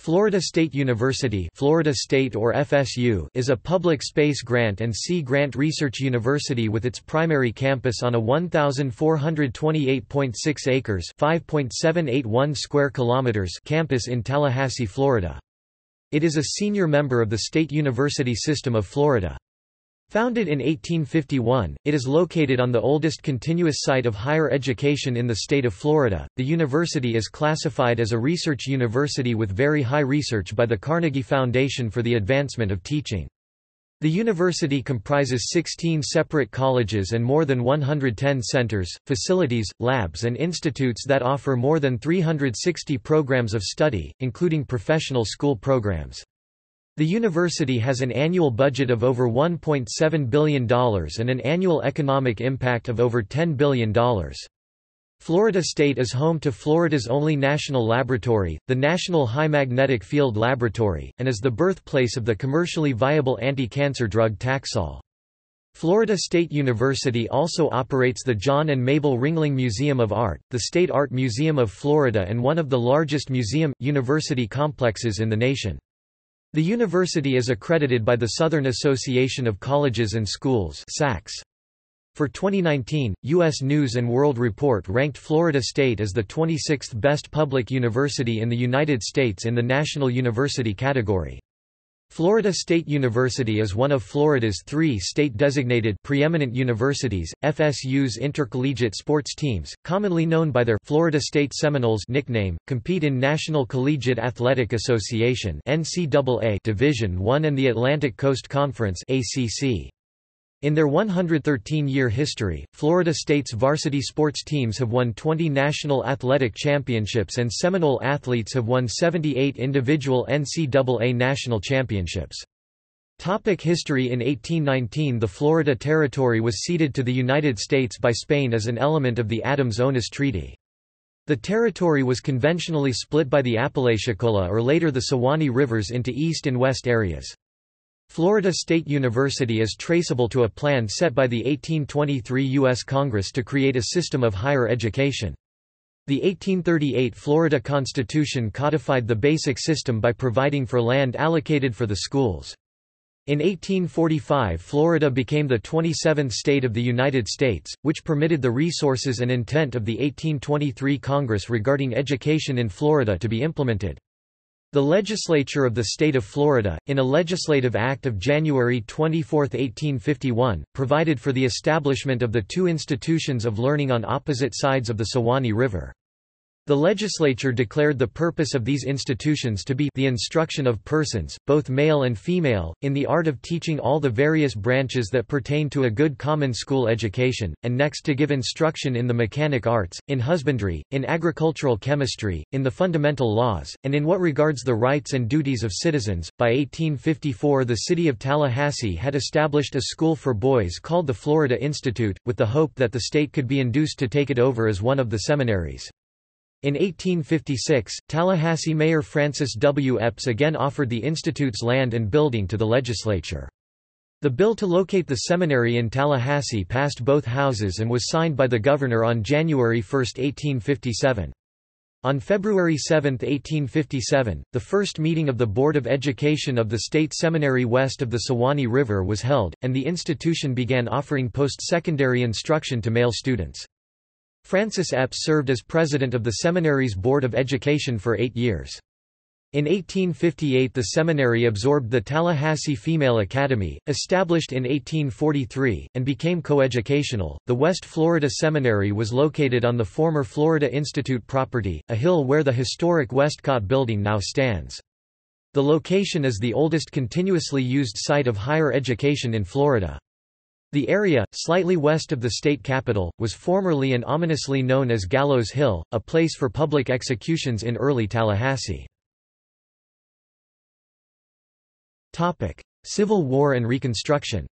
Florida State University Florida State or FSU is a public space grant and sea grant research university with its primary campus on a 1428.6 acres 5.781 square kilometers campus in Tallahassee, Florida. It is a senior member of the State University System of Florida. Founded in 1851, it is located on the oldest continuous site of higher education in the state of Florida. The university is classified as a research university with very high research by the Carnegie Foundation for the Advancement of Teaching. The university comprises 16 separate colleges and more than 110 centers, facilities, labs and institutes that offer more than 360 programs of study, including professional school programs. The university has an annual budget of over $1.7 billion and an annual economic impact of over $10 billion. Florida State is home to Florida's only national laboratory, the National High Magnetic Field Laboratory, and is the birthplace of the commercially viable anti-cancer drug Taxol. Florida State University also operates the John and Mabel Ringling Museum of Art, the State Art Museum of Florida and one of the largest museum-university complexes in the nation. The university is accredited by the Southern Association of Colleges and Schools. For 2019, U.S. News & World Report ranked Florida State as the 26th best public university in the United States in the National University category. Florida State University is one of Florida's three state-designated preeminent universities. FSU's intercollegiate sports teams, commonly known by their Florida State Seminoles nickname, compete in National Collegiate Athletic Association (NCAA) Division I and the Atlantic Coast Conference (ACC). In their 113-year history, Florida State's varsity sports teams have won 20 national athletic championships and Seminole athletes have won 78 individual NCAA national championships. Topic history In 1819 the Florida Territory was ceded to the United States by Spain as an element of the Adams-Onis Treaty. The territory was conventionally split by the Apalachicola or later the Suwannee rivers into east and west areas. Florida State University is traceable to a plan set by the 1823 U.S. Congress to create a system of higher education. The 1838 Florida Constitution codified the basic system by providing for land allocated for the schools. In 1845 Florida became the 27th state of the United States, which permitted the resources and intent of the 1823 Congress regarding education in Florida to be implemented. The legislature of the state of Florida, in a legislative act of January 24, 1851, provided for the establishment of the two institutions of learning on opposite sides of the Suwannee River. The legislature declared the purpose of these institutions to be the instruction of persons, both male and female, in the art of teaching all the various branches that pertain to a good common school education, and next to give instruction in the mechanic arts, in husbandry, in agricultural chemistry, in the fundamental laws, and in what regards the rights and duties of citizens. By 1854 the city of Tallahassee had established a school for boys called the Florida Institute, with the hope that the state could be induced to take it over as one of the seminaries. In 1856, Tallahassee Mayor Francis W. Epps again offered the institute's land and building to the legislature. The bill to locate the seminary in Tallahassee passed both houses and was signed by the governor on January 1, 1857. On February 7, 1857, the first meeting of the Board of Education of the State Seminary west of the Suwannee River was held, and the institution began offering post-secondary instruction to male students. Francis Epps served as president of the seminary's Board of Education for eight years. In 1858 the seminary absorbed the Tallahassee Female Academy, established in 1843, and became coeducational. The West Florida Seminary was located on the former Florida Institute property, a hill where the historic Westcott Building now stands. The location is the oldest continuously used site of higher education in Florida. The area, slightly west of the state capital, was formerly and ominously known as Gallows Hill, a place for public executions in early Tallahassee. Civil War and Reconstruction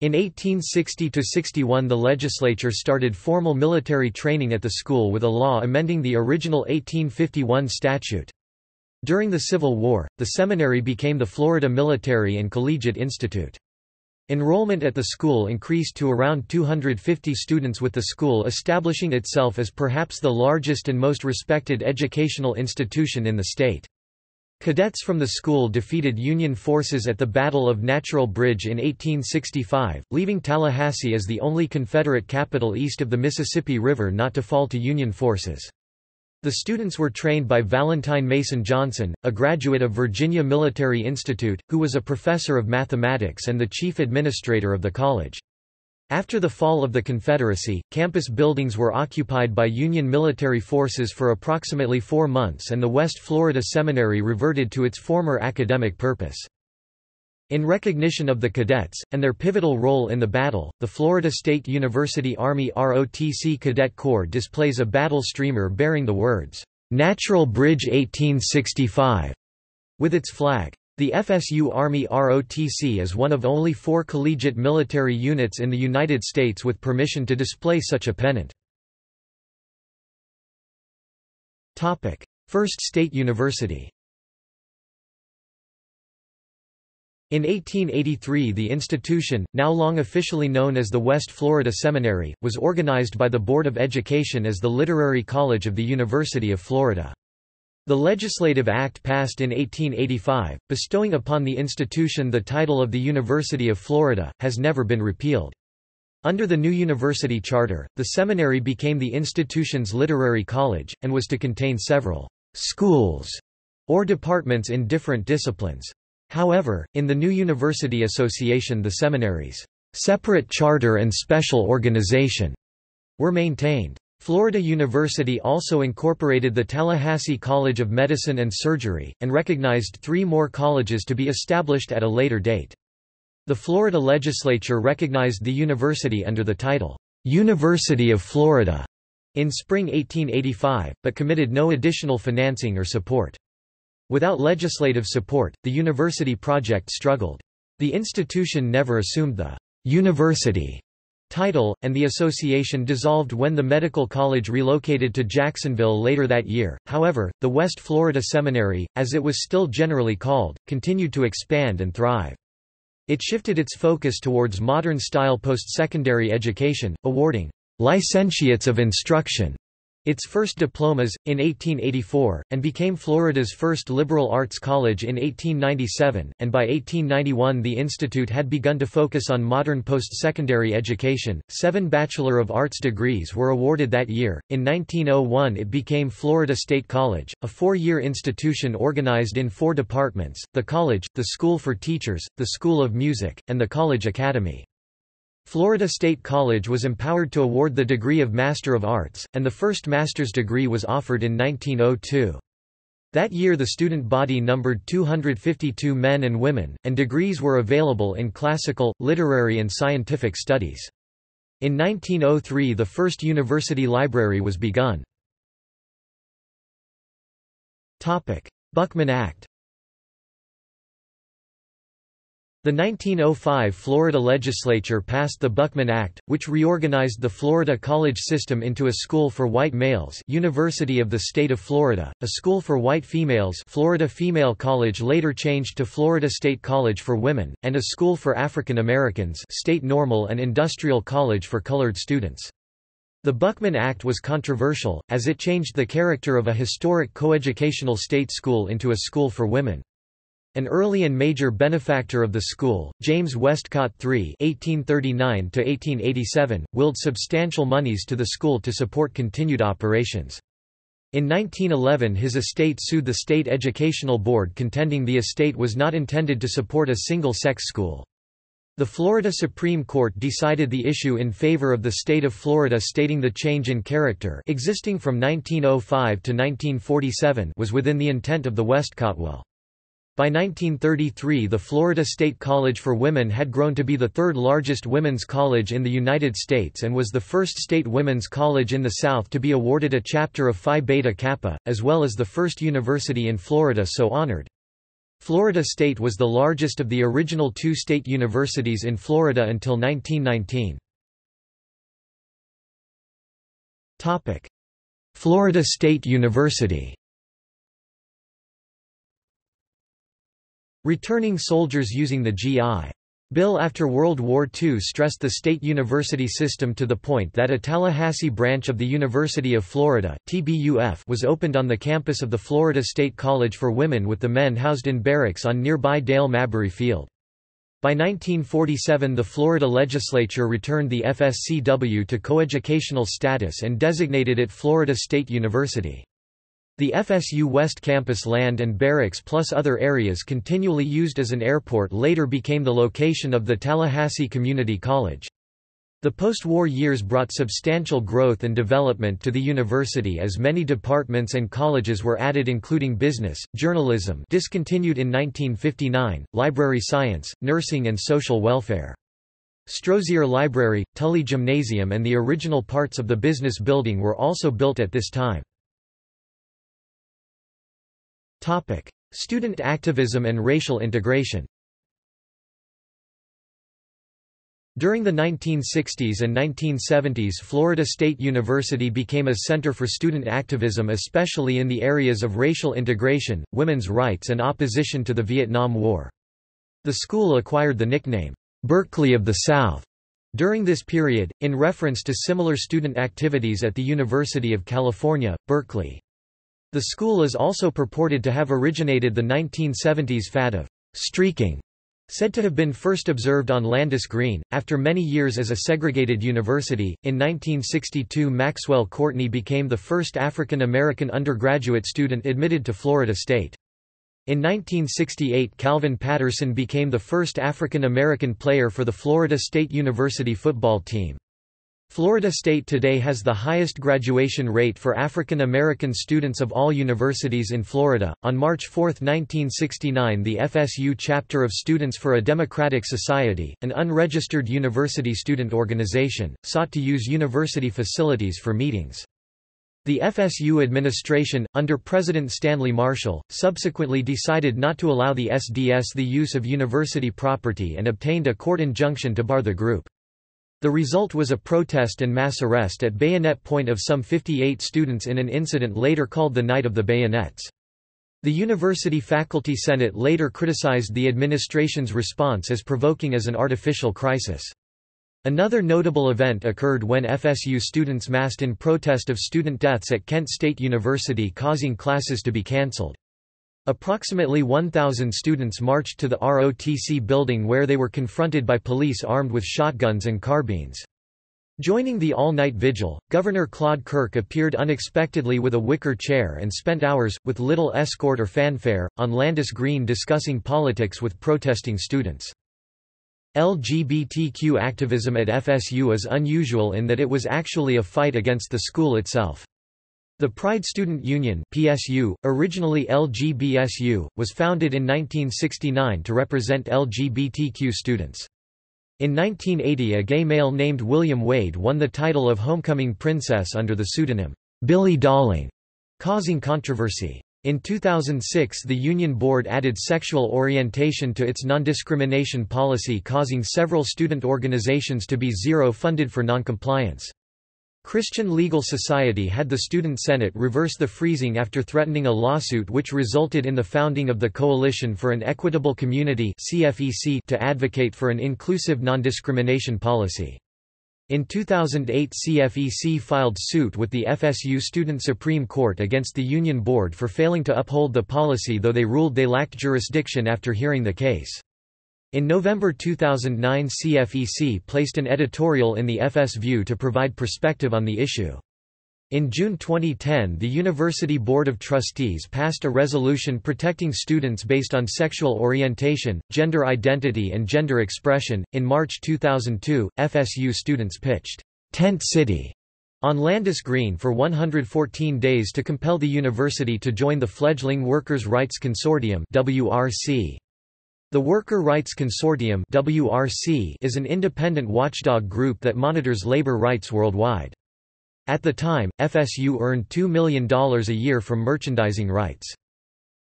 In 1860–61 the legislature started formal military training at the school with a law amending the original 1851 statute. During the Civil War, the seminary became the Florida Military and Collegiate Institute. Enrollment at the school increased to around 250 students with the school establishing itself as perhaps the largest and most respected educational institution in the state. Cadets from the school defeated Union forces at the Battle of Natural Bridge in 1865, leaving Tallahassee as the only Confederate capital east of the Mississippi River not to fall to Union forces. The students were trained by Valentine Mason Johnson, a graduate of Virginia Military Institute, who was a professor of mathematics and the chief administrator of the college. After the fall of the Confederacy, campus buildings were occupied by Union military forces for approximately four months and the West Florida Seminary reverted to its former academic purpose. In recognition of the cadets, and their pivotal role in the battle, the Florida State University Army ROTC Cadet Corps displays a battle streamer bearing the words, "'Natural Bridge 1865' with its flag. The FSU Army ROTC is one of only four collegiate military units in the United States with permission to display such a pennant. First State University In 1883 the institution, now long officially known as the West Florida Seminary, was organized by the Board of Education as the Literary College of the University of Florida. The Legislative Act passed in 1885, bestowing upon the institution the title of the University of Florida, has never been repealed. Under the new university charter, the seminary became the institution's literary college, and was to contain several «schools» or departments in different disciplines. However, in the new university association the seminary's «separate charter and special organization» were maintained. Florida University also incorporated the Tallahassee College of Medicine and Surgery, and recognized three more colleges to be established at a later date. The Florida legislature recognized the university under the title, "'University of Florida' in spring 1885, but committed no additional financing or support. Without legislative support, the university project struggled. The institution never assumed the "'university' title, and the association dissolved when the medical college relocated to Jacksonville later that year. However, the West Florida Seminary, as it was still generally called, continued to expand and thrive. It shifted its focus towards modern-style post-secondary education, awarding licentiates of instruction its first diplomas, in 1884, and became Florida's first liberal arts college in 1897, and by 1891 the institute had begun to focus on modern post-secondary education. Seven Bachelor of Arts degrees were awarded that year. In 1901 it became Florida State College, a four-year institution organized in four departments, the college, the School for Teachers, the School of Music, and the College Academy. Florida State College was empowered to award the degree of Master of Arts, and the first master's degree was offered in 1902. That year the student body numbered 252 men and women, and degrees were available in classical, literary and scientific studies. In 1903 the first university library was begun. Buckman Act The 1905 Florida legislature passed the Buckman Act, which reorganized the Florida college system into a school for white males University of the State of Florida, a school for white females Florida Female College later changed to Florida State College for Women, and a school for African Americans State Normal and Industrial College for colored students. The Buckman Act was controversial, as it changed the character of a historic coeducational state school into a school for women. An early and major benefactor of the school, James Westcott III (1839–1887), willed substantial monies to the school to support continued operations. In 1911 his estate sued the State Educational Board contending the estate was not intended to support a single-sex school. The Florida Supreme Court decided the issue in favor of the state of Florida stating the change in character existing from 1905 to 1947 was within the intent of the Westcott will. By 1933 the Florida State College for Women had grown to be the third largest women's college in the United States and was the first state women's college in the South to be awarded a chapter of Phi Beta Kappa, as well as the first university in Florida so honored. Florida State was the largest of the original two state universities in Florida until 1919. Florida State University Returning soldiers using the G.I. Bill after World War II stressed the state university system to the point that a Tallahassee branch of the University of Florida TBUF was opened on the campus of the Florida State College for Women with the men housed in barracks on nearby Dale Mabry Field. By 1947 the Florida legislature returned the FSCW to coeducational status and designated it Florida State University. The FSU West Campus land and barracks plus other areas continually used as an airport later became the location of the Tallahassee Community College. The post-war years brought substantial growth and development to the university as many departments and colleges were added including business, journalism discontinued in 1959, library science, nursing and social welfare. Strozier Library, Tully Gymnasium and the original parts of the business building were also built at this time. Topic: Student activism and racial integration. During the 1960s and 1970s Florida State University became a center for student activism especially in the areas of racial integration, women's rights and opposition to the Vietnam War. The school acquired the nickname, Berkeley of the South, during this period, in reference to similar student activities at the University of California, Berkeley. The school is also purported to have originated the 1970s fad of streaking, said to have been first observed on Landis Green. After many years as a segregated university, in 1962 Maxwell Courtney became the first African American undergraduate student admitted to Florida State. In 1968 Calvin Patterson became the first African American player for the Florida State University football team. Florida State today has the highest graduation rate for African American students of all universities in Florida. On March 4, 1969, the FSU chapter of Students for a Democratic Society, an unregistered university student organization, sought to use university facilities for meetings. The FSU administration, under President Stanley Marshall, subsequently decided not to allow the SDS the use of university property and obtained a court injunction to bar the group. The result was a protest and mass arrest at bayonet point of some 58 students in an incident later called the Night of the Bayonets. The University Faculty Senate later criticized the administration's response as provoking as an artificial crisis. Another notable event occurred when FSU students massed in protest of student deaths at Kent State University causing classes to be cancelled. Approximately 1,000 students marched to the ROTC building where they were confronted by police armed with shotguns and carbines. Joining the all-night vigil, Governor Claude Kirk appeared unexpectedly with a wicker chair and spent hours, with little escort or fanfare, on Landis Green discussing politics with protesting students. LGBTQ activism at FSU is unusual in that it was actually a fight against the school itself. The Pride Student Union PSU, originally LGBSU, was founded in 1969 to represent LGBTQ students. In 1980 a gay male named William Wade won the title of Homecoming Princess under the pseudonym, Billy Dalling, causing controversy. In 2006 the Union Board added sexual orientation to its non-discrimination policy causing several student organizations to be zero-funded for noncompliance. Christian Legal Society had the Student Senate reverse the freezing after threatening a lawsuit which resulted in the founding of the Coalition for an Equitable Community to advocate for an inclusive non-discrimination policy. In 2008 CFEC filed suit with the FSU Student Supreme Court against the Union Board for failing to uphold the policy though they ruled they lacked jurisdiction after hearing the case. In November 2009 CFEC placed an editorial in the FS View to provide perspective on the issue. In June 2010 the University Board of Trustees passed a resolution protecting students based on sexual orientation, gender identity and gender expression. In March 2002, FSU students pitched, "'Tent City' on Landis Green for 114 days to compel the university to join the fledgling Workers' Rights Consortium WRC. The Worker Rights Consortium WRC is an independent watchdog group that monitors labor rights worldwide. At the time, FSU earned $2 million a year from merchandising rights.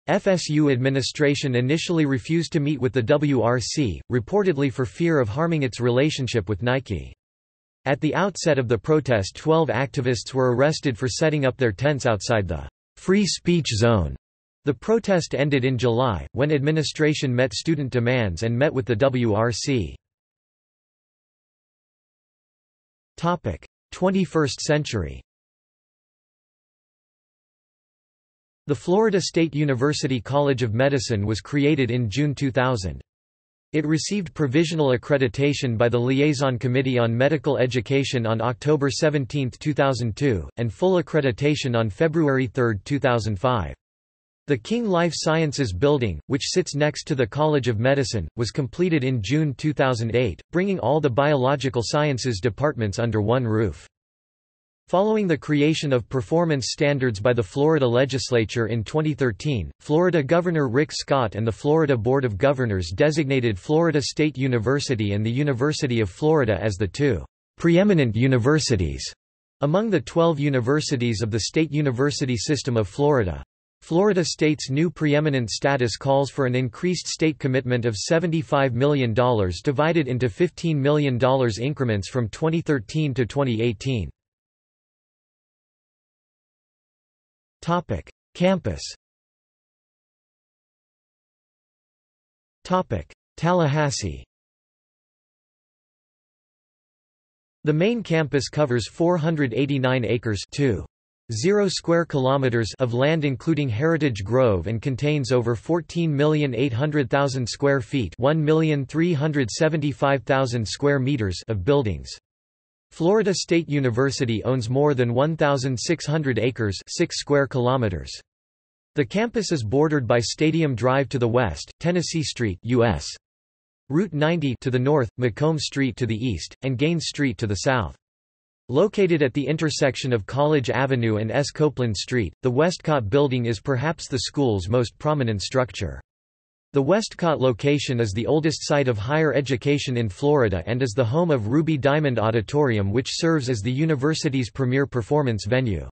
FSU administration initially refused to meet with the WRC, reportedly for fear of harming its relationship with Nike. At the outset of the protest 12 activists were arrested for setting up their tents outside the free speech zone The protest ended in July, when administration met student demands and met with the WRC. 21st century The Florida State University College of Medicine was created in June 2000. It received provisional accreditation by the Liaison Committee on Medical Education on October 17, 2002, and full accreditation on February 3, 2005. The King Life Sciences Building, which sits next to the College of Medicine, was completed in June 2008, bringing all the biological sciences departments under one roof. Following the creation of performance standards by the Florida legislature in 2013, Florida Governor Rick Scott and the Florida Board of Governors designated Florida State University and the University of Florida as the two preeminent universities among the 12 universities of the state university system of Florida. Florida State's new preeminent status calls for an increased state commitment of $75 million divided into $15 million increments from 2013 to 2018. Topic: Campus. Tallahassee. The main campus covers 489 acres 2. 0 square kilometers of land including Heritage Grove and contains over 14,800,000 square feet 1,375,000 square meters of buildings. Florida State University owns more than 1,600 acres 6 square kilometers. The campus is bordered by Stadium Drive to the west, Tennessee Street US. Route 90 to the north, Macomb Street to the east, and Gaines Street to the south. Located at the intersection of College Avenue and S. Copeland Street, the Westcott Building is perhaps the school's most prominent structure. The Westcott location is the oldest site of higher education in Florida and is the home of Ruby Diamond Auditorium which serves as the university's premier performance venue.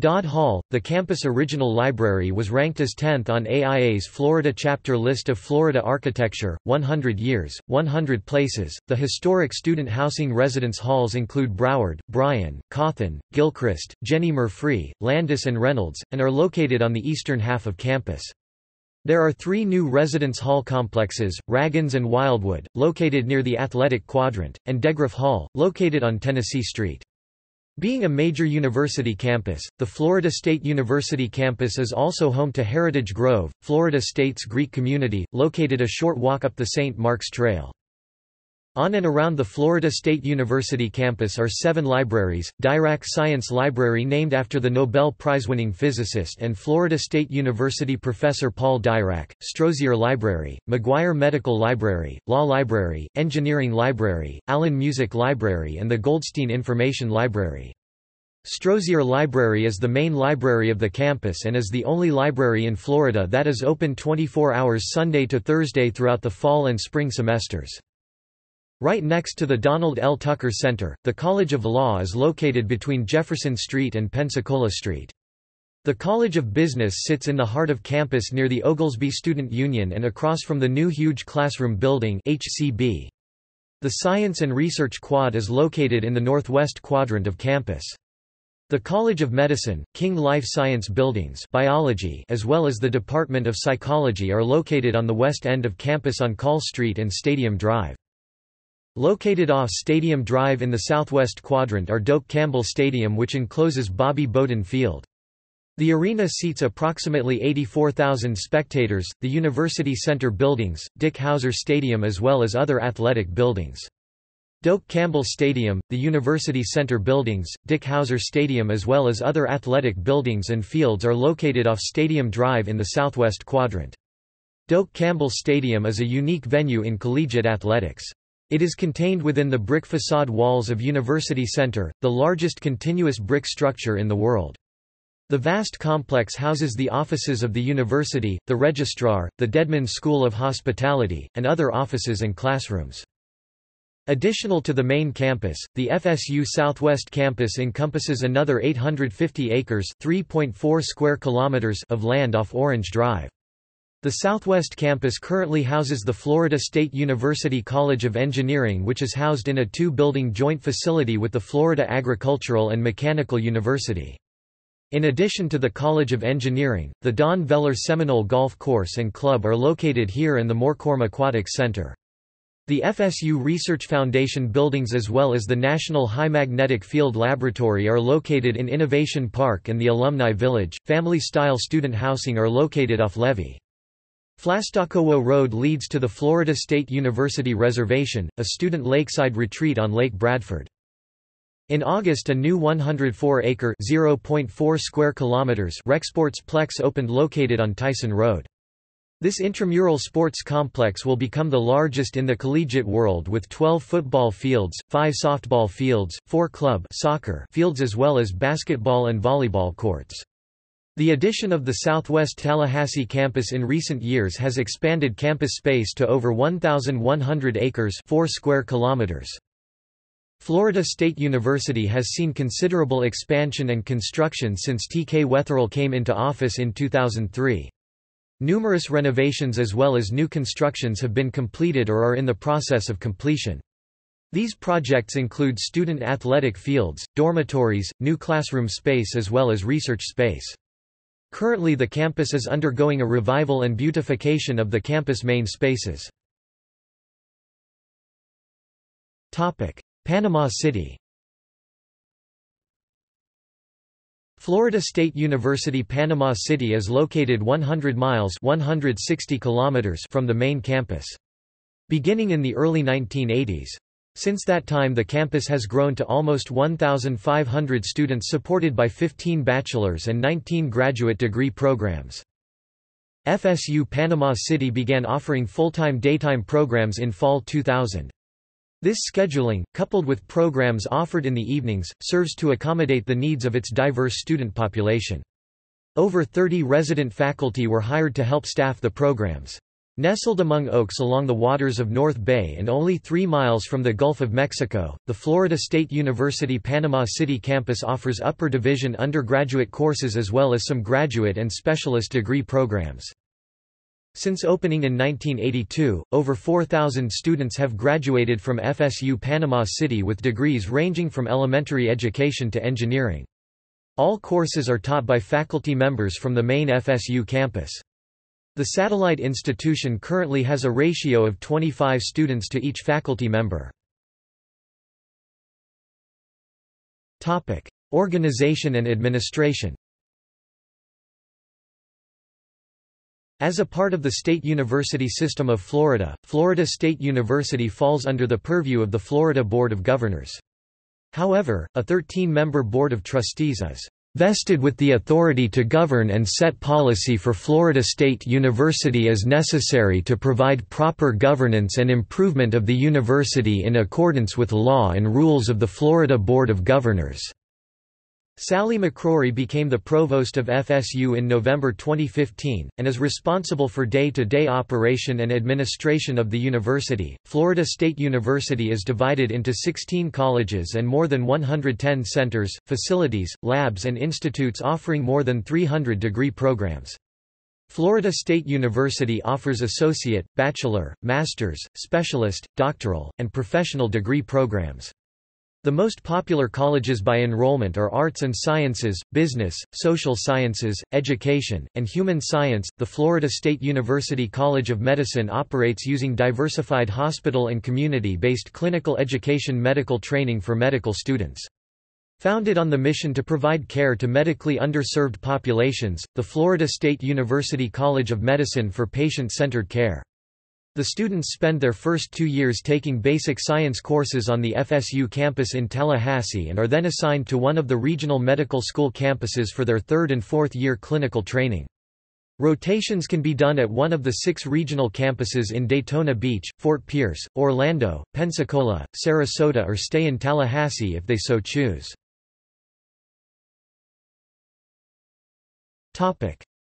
Dodd Hall, the campus original library was ranked as 10th on AIA's Florida chapter list of Florida architecture, 100 years, 100 places. The historic student housing residence halls include Broward, Bryan, Cawthon, Gilchrist, Jennie Murphree, Landis and Reynolds, and are located on the eastern half of campus. There are three new residence hall complexes, Ragans and Wildwood, located near the Athletic Quadrant, and DeGraff Hall, located on Tennessee Street. Being a major university campus, the Florida State University campus is also home to Heritage Grove, Florida State's Greek community, located a short walk up the St. Mark's Trail. On and around the Florida State University campus are seven libraries, Dirac Science Library named after the Nobel Prize-winning physicist and Florida State University professor Paul Dirac, Strozier Library, Maguire Medical Library, Law Library, Engineering Library, Allen Music Library and the Goldstein Information Library. Strozier Library is the main library of the campus and is the only library in Florida that is open 24 hours Sunday to Thursday throughout the fall and spring semesters. Right next to the Donald L. Tucker Center, the College of Law is located between Jefferson Street and Pensacola Street. The College of Business sits in the heart of campus near the Oglesby Student Union and across from the new huge classroom building HCB. The Science and Research Quad is located in the northwest quadrant of campus. The College of Medicine, King Life Science Buildings biology as well as the Department of Psychology are located on the west end of campus on Call Street and Stadium Drive. Located off Stadium Drive in the southwest quadrant are Doak Campbell Stadium which encloses Bobby Bowden Field. The arena seats approximately 84,000 spectators, the University Center buildings, Dick Howser Stadium as well as other athletic buildings. Doak Campbell Stadium, the University Center buildings, Dick Howser Stadium as well as other athletic buildings and fields are located off Stadium Drive in the southwest quadrant. Doak Campbell Stadium is a unique venue in collegiate athletics. It is contained within the brick facade walls of University Center, the largest continuous brick structure in the world. The vast complex houses the offices of the university, the registrar, the Dedman School of Hospitality, and other offices and classrooms. Additional to the main campus, the FSU Southwest campus encompasses another 850 acres (3.4 square kilometers) of land off Orange Drive. The Southwest campus currently houses the Florida State University College of Engineering which is housed in a two-building joint facility with the Florida Agricultural and Mechanical University. In addition to the College of Engineering, the Don Veller Seminole Golf Course and Club are located here and the Morcom Aquatic Center. The FSU Research Foundation buildings as well as the National High Magnetic Field Laboratory are located in Innovation Park and the Alumni Village. Family-style student housing are located off Levee. Flastacowo Road leads to the Florida State University Reservation, a student lakeside retreat on Lake Bradford. In August a new 104-acre (0.4 square kilometers) Rec SportsPlex opened located on Tyson Road. This intramural sports complex will become the largest in the collegiate world with 12 football fields, 5 softball fields, 4 club soccer fields as well as basketball and volleyball courts. The addition of the Southwest Tallahassee campus in recent years has expanded campus space to over 1,100 acres 4 square kilometers. Florida State University has seen considerable expansion and construction since T. K. Wetherill came into office in 2003. Numerous renovations as well as new constructions have been completed or are in the process of completion. These projects include student athletic fields, dormitories, new classroom space as well as research space. Currently the campus is undergoing a revival and beautification of the campus main spaces. Panama City Florida State University Panama City is located 100 miles 160 kilometers from the main campus. Beginning in the early 1980s. Since that time the campus has grown to almost 1,500 students supported by 15 bachelor's and 19 graduate degree programs. FSU Panama City began offering full-time daytime programs in fall 2000. This scheduling, coupled with programs offered in the evenings, serves to accommodate the needs of its diverse student population. Over 30 resident faculty were hired to help staff the programs. Nestled among oaks along the waters of North Bay and only three miles from the Gulf of Mexico, the Florida State University Panama City campus offers upper division undergraduate courses as well as some graduate and specialist degree programs. Since opening in 1982, over 4,000 students have graduated from FSU Panama City with degrees ranging from elementary education to engineering. All courses are taught by faculty members from the main FSU campus. The satellite institution currently has a ratio of 25 students to each faculty member. Organization and administration As a part of the State University System of Florida, Florida State University falls under the purview of the Florida Board of Governors. However, a 13-member Board of Trustees is vested with the authority to govern and set policy for Florida State University as necessary to provide proper governance and improvement of the university in accordance with law and rules of the Florida Board of Governors. Sally McRorie became the provost of FSU in November 2015, and is responsible for day-to-day -day operation and administration of the university. Florida State University is divided into 16 colleges and more than 110 centers, facilities, labs and institutes offering more than 300 degree programs. Florida State University offers associate, bachelor, master's, specialist, doctoral, and professional degree programs. The most popular colleges by enrollment are Arts and Sciences, Business, Social Sciences, Education, and Human Science. The Florida State University College of Medicine operates using diversified hospital and community based clinical education medical training for medical students. Founded on the mission to provide care to medically underserved populations, the Florida State University College of Medicine for patient centered care. The students spend their first two years taking basic science courses on the FSU campus in Tallahassee and are then assigned to one of the regional medical school campuses for their third and fourth year clinical training. Rotations can be done at one of the six regional campuses in Daytona Beach, Fort Pierce, Orlando, Pensacola, Sarasota or stay in Tallahassee if they so choose.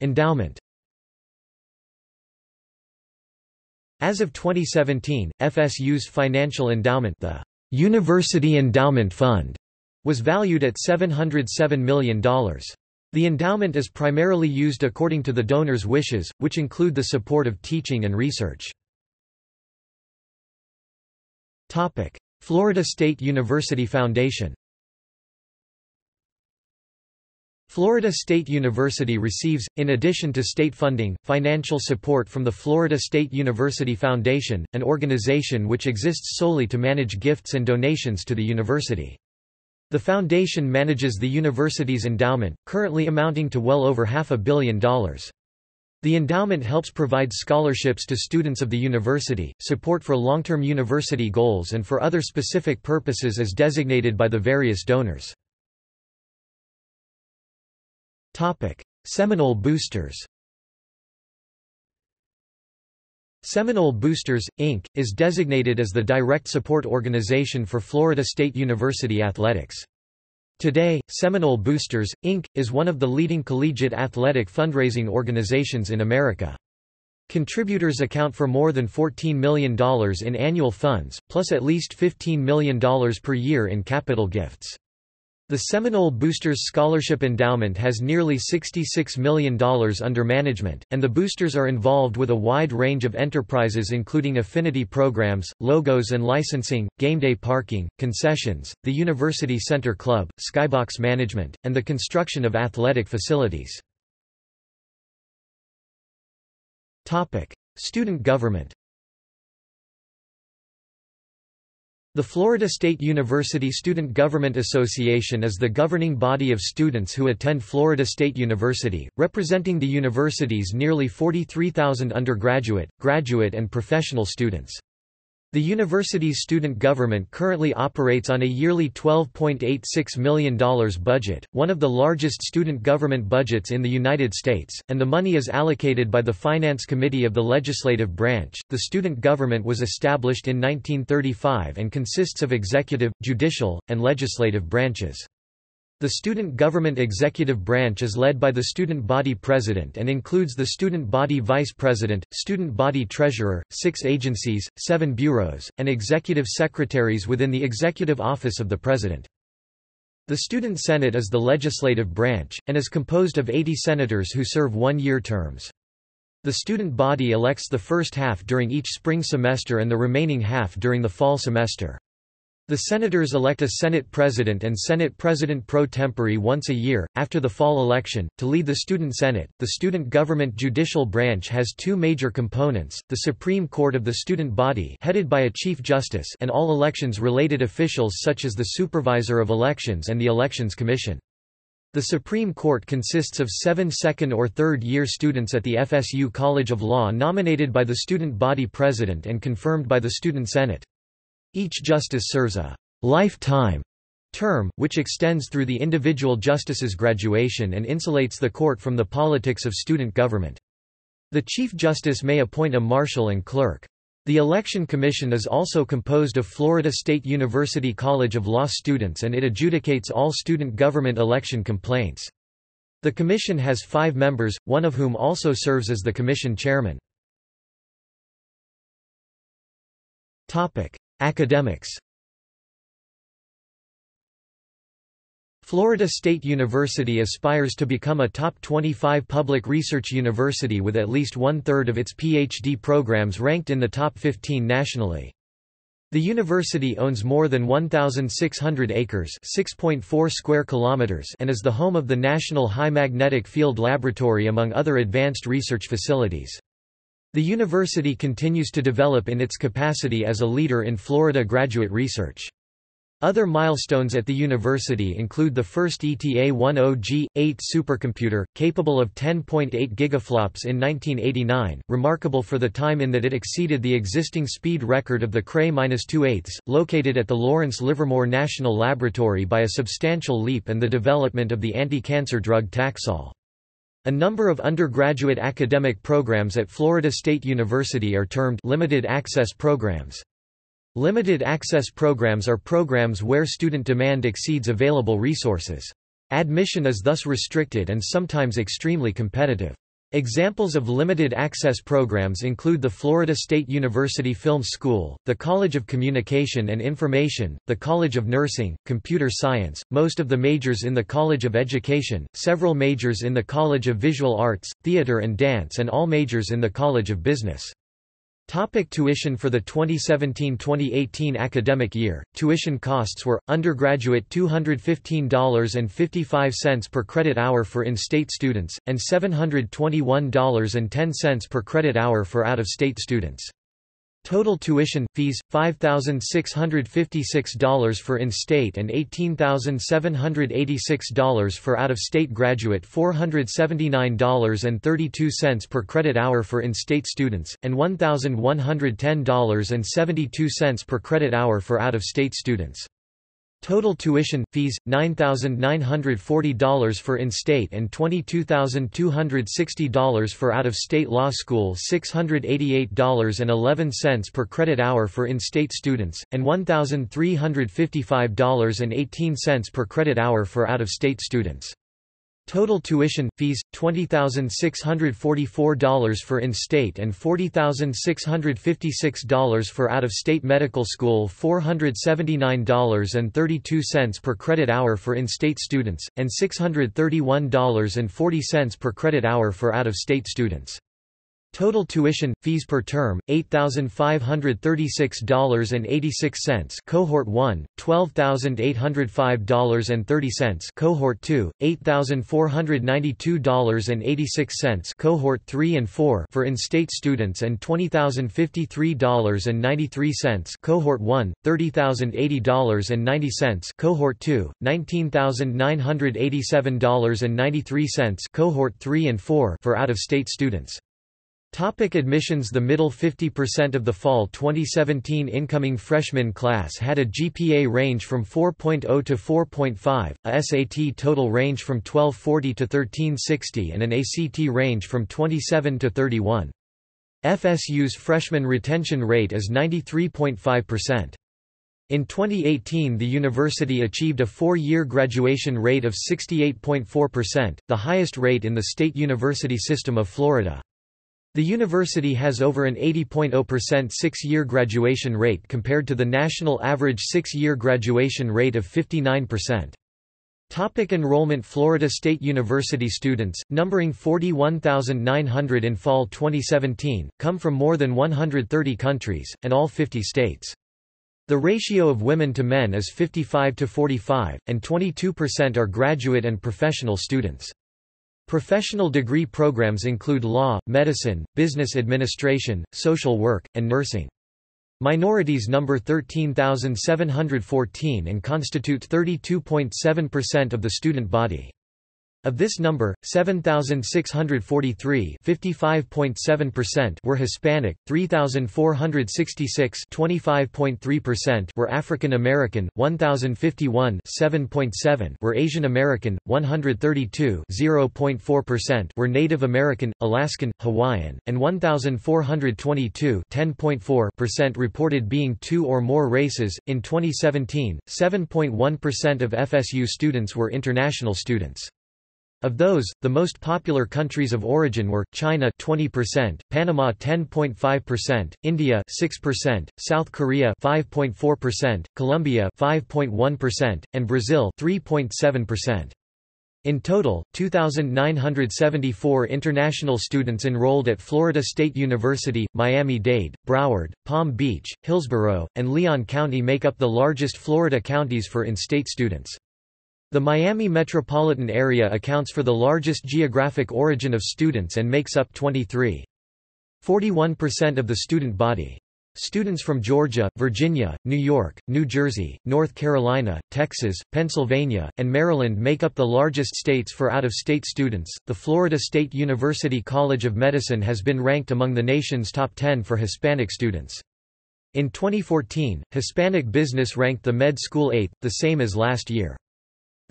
Endowment As of 2017, FSU's financial endowment the University Endowment Fund was valued at $707 million. The endowment is primarily used according to the donor's wishes, which include the support of teaching and research. Florida State University Foundation Florida State University receives, in addition to state funding, financial support from the Florida State University Foundation, an organization which exists solely to manage gifts and donations to the university. The foundation manages the university's endowment, currently amounting to well over half a billion dollars. The endowment helps provide scholarships to students of the university, support for long-term university goals and for other specific purposes as designated by the various donors. Seminole Boosters Seminole Boosters, Inc., is designated as the direct support organization for Florida State University athletics. Today, Seminole Boosters, Inc., is one of the leading collegiate athletic fundraising organizations in America. Contributors account for more than $14 million in annual funds, plus at least $15 million per year in capital gifts. The Seminole Boosters Scholarship Endowment has nearly $66 million under management, and the boosters are involved with a wide range of enterprises including affinity programs, logos and licensing, game day parking, concessions, the University Center Club, skybox management, and the construction of athletic facilities. Student government The Florida State University Student Government Association is the governing body of students who attend Florida State University, representing the university's nearly 43,000 undergraduate, graduate and professional students. The university's student government currently operates on a yearly $12.86 million budget, one of the largest student government budgets in the United States, and the money is allocated by the Finance Committee of the legislative branch. The student government was established in 1935 and consists of executive, judicial, and legislative branches. The student government executive branch is led by the student body president and includes the student body vice president, student body treasurer, six agencies, seven bureaus, and executive secretaries within the executive office of the president. The Student Senate is the legislative branch, and is composed of 80 senators who serve one-year terms. The student body elects the first half during each spring semester and the remaining half during the fall semester. The senators elect a Senate president and Senate president pro tempore once a year, after the fall election, to lead the Student Senate. The student government judicial branch has two major components, the Supreme Court of the student body headed by a Chief Justice and all elections-related officials such as the Supervisor of Elections and the Elections Commission. The Supreme Court consists of seven second- or third-year students at the FSU College of Law nominated by the student body president and confirmed by the Student Senate. Each justice serves a lifetime term, which extends through the individual justice's graduation and insulates the court from the politics of student government. The Chief Justice may appoint a marshal and clerk. The Election Commission is also composed of Florida State University College of Law students and it adjudicates all student government election complaints. The commission has five members, one of whom also serves as the commission chairman. Academics Florida State University aspires to become a top 25 public research university with at least one-third of its PhD programs ranked in the top 15 nationally. The university owns more than 1,600 acres (6.4 square kilometers) and is the home of the National High Magnetic Field Laboratory among other advanced research facilities. The university continues to develop in its capacity as a leader in Florida graduate research. Other milestones at the university include the first ETA-10G-8 supercomputer, capable of 10.8 gigaflops in 1989, remarkable for the time in that it exceeded the existing speed record of the Cray-2/8, located at the Lawrence Livermore National Laboratory by a substantial leap and the development of the anti-cancer drug Taxol. A number of undergraduate academic programs at Florida State University are termed limited access programs. Limited access programs are programs where student demand exceeds available resources. Admission is thus restricted and sometimes extremely competitive. Examples of limited access programs include the Florida State University Film School, the College of Communication and Information, the College of Nursing, Computer Science, most of the majors in the College of Education, several majors in the College of Visual Arts, Theater and Dance and all majors in the College of Business. Topic tuition For the 2017-2018 academic year, tuition costs were, undergraduate $215.55 per credit hour for in-state students, and $721.10 per credit hour for out-of-state students. Total tuition, fees, $5,656 for in-state and $18,786 for out-of-state graduate $479.32 per credit hour for in-state students, and $1,110.72 per credit hour for out-of-state students. Total tuition, fees, $9,940 for in-state and $22,260 for out-of-state law school $688.11 per credit hour for in-state students, and $1,355.18 per credit hour for out-of-state students. Total tuition, fees, $20,644 for in-state and $40,656 for out-of-state medical school $479.32 per credit hour for in-state students, and $631.40 per credit hour for out-of-state students. Total tuition, fees per term, $8,536.86 Cohort 1, $12,805.30 Cohort 2, $8,492.86 Cohort 3 and 4 for in-state students and $20,053.93 Cohort 1, $30,080.90 Cohort 2, $19,987.93 Cohort 3 and 4 for out-of-state students. Topic admissions The middle 50% of the fall 2017 incoming freshman class had a GPA range from 4.0 to 4.5, a SAT total range from 1240 to 1360 and an ACT range from 27 to 31. FSU's freshman retention rate is 93.5%. In 2018 the university achieved a four-year graduation rate of 68.4%, the highest rate in the state university system of Florida. The university has over an 80.0% six-year graduation rate compared to the national average six-year graduation rate of 59%. Topic enrollment Florida State University students, numbering 41,900 in fall 2017, come from more than 130 countries, and all 50 states. The ratio of women to men is 55 to 45, and 22% are graduate and professional students. Professional degree programs include law, medicine, business administration, social work, and nursing. Minorities number 13,714 and constitute 32.7% of the student body. Of this number, 7,643 were Hispanic, 3,466 were African American, 1,051 were Asian American, 132 were Native American, Alaskan, Hawaiian, and 1,422 reported being two or more races. In 2017, 7.1% of FSU students were international students. Of those, the most popular countries of origin were China 20%, Panama 10.5%, India 6%, South Korea 5.4%, Colombia 5.1%, and Brazil 3.7%. In total, 2,974 international students enrolled at Florida State University, Miami-Dade, Broward, Palm Beach, Hillsborough, and Leon County make up the largest Florida counties for in-state students. The Miami metropolitan area accounts for the largest geographic origin of students and makes up 23.41% of the student body. Students from Georgia, Virginia, New York, New Jersey, North Carolina, Texas, Pennsylvania, and Maryland make up the largest states for out-of-state students. The Florida State University College of Medicine has been ranked among the nation's top 10 for Hispanic students. In 2014, Hispanic Business ranked the med school 8th, the same as last year.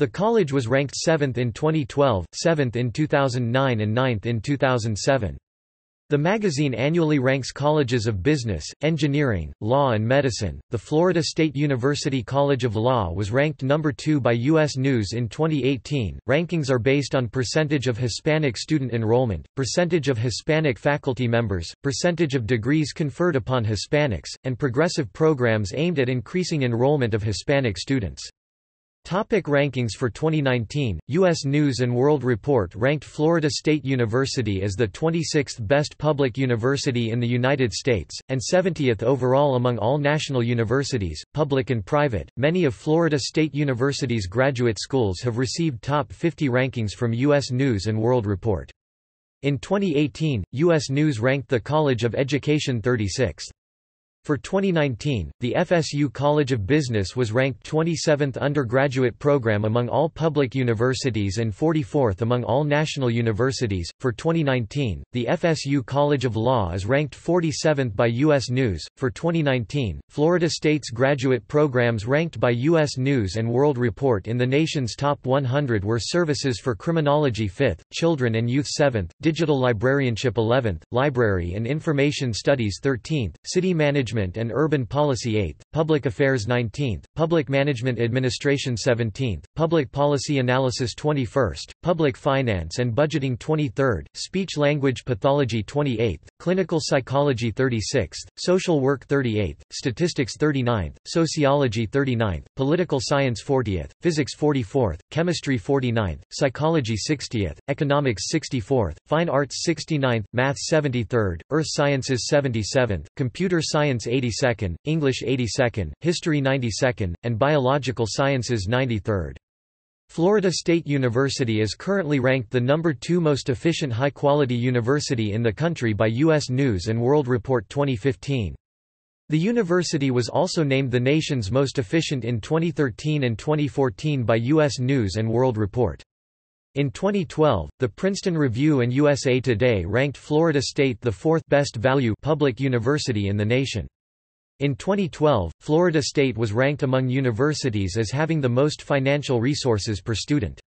The college was ranked 7th in 2012, 7th in 2009 and 9th in 2007. The magazine annually ranks colleges of business, engineering, law and medicine. The Florida State University College of Law was ranked number 2 by US News in 2018. Rankings are based on percentage of Hispanic student enrollment, percentage of Hispanic faculty members, percentage of degrees conferred upon Hispanics, and progressive programs aimed at increasing enrollment of Hispanic students. Topic rankings For 2019, U.S. News & World Report ranked Florida State University as the 26th best public university in the United States, and 70th overall among all national universities, public and private. Many of Florida State University's graduate schools have received top 50 rankings from U.S. News & World Report. In 2018, U.S. News ranked the College of Education 36th. For 2019, the FSU College of Business was ranked 27th undergraduate program among all public universities and 44th among all national universities. For 2019, the FSU College of Law is ranked 47th by U.S. News. For 2019, Florida State's graduate programs ranked by U.S. News and World Report in the nation's top 100 were Services for Criminology 5th, Children and Youth 7th, Digital Librarianship 11th, Library and Information Studies 13th, City Management Management and Urban Policy 8th, Public Affairs 19th, Public Management Administration 17th, Public Policy Analysis 21st, Public Finance and Budgeting 23rd, Speech Language Pathology 28th, Clinical Psychology 36th, Social Work 38th, Statistics 39th, Sociology 39th, Political Science 40th, Physics 44th, Chemistry 49th, Psychology 60th, Economics 64th, Fine Arts 69th, Math 73rd, Earth Sciences 77th, Computer Science Science 82nd, English 82nd, History 92nd, and Biological Sciences 93rd. Florida State University is currently ranked the number two most efficient high-quality university in the country by U.S. News & World Report 2015. The university was also named the nation's most efficient in 2013 and 2014 by U.S. News & World Report. In 2012, the Princeton Review and USA Today ranked Florida State the fourth best value public university in the nation. In 2012, Florida State was ranked among universities as having the most financial resources per student.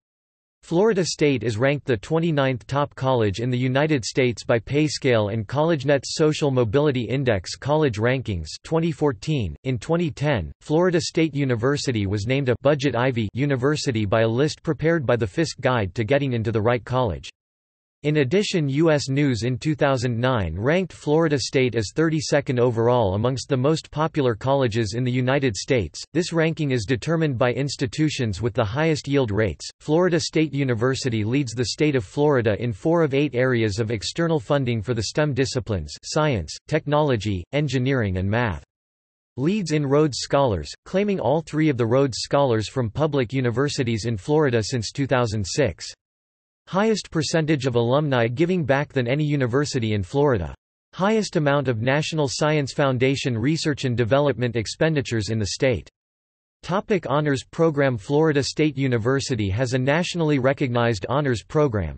Florida State is ranked the 29th top college in the United States by PayScale and CollegeNet's Social Mobility Index College Rankings 2014. In 2010, Florida State University was named a Budget Ivy University by a list prepared by the Fisk Guide to Getting into the Right College. In addition U.S. News in 2009 ranked Florida State as 32nd overall amongst the most popular colleges in the United States. This ranking is determined by institutions with the highest yield rates. Florida State University leads the state of Florida in four of eight areas of external funding for the STEM disciplines science, technology, engineering and math. Leads in Rhodes Scholars, claiming all three of the Rhodes Scholars from public universities in Florida since 2006. Highest percentage of alumni giving back than any university in Florida. Highest amount of National Science Foundation research and development expenditures in the state. Topic honors program Florida State University has a nationally recognized honors program.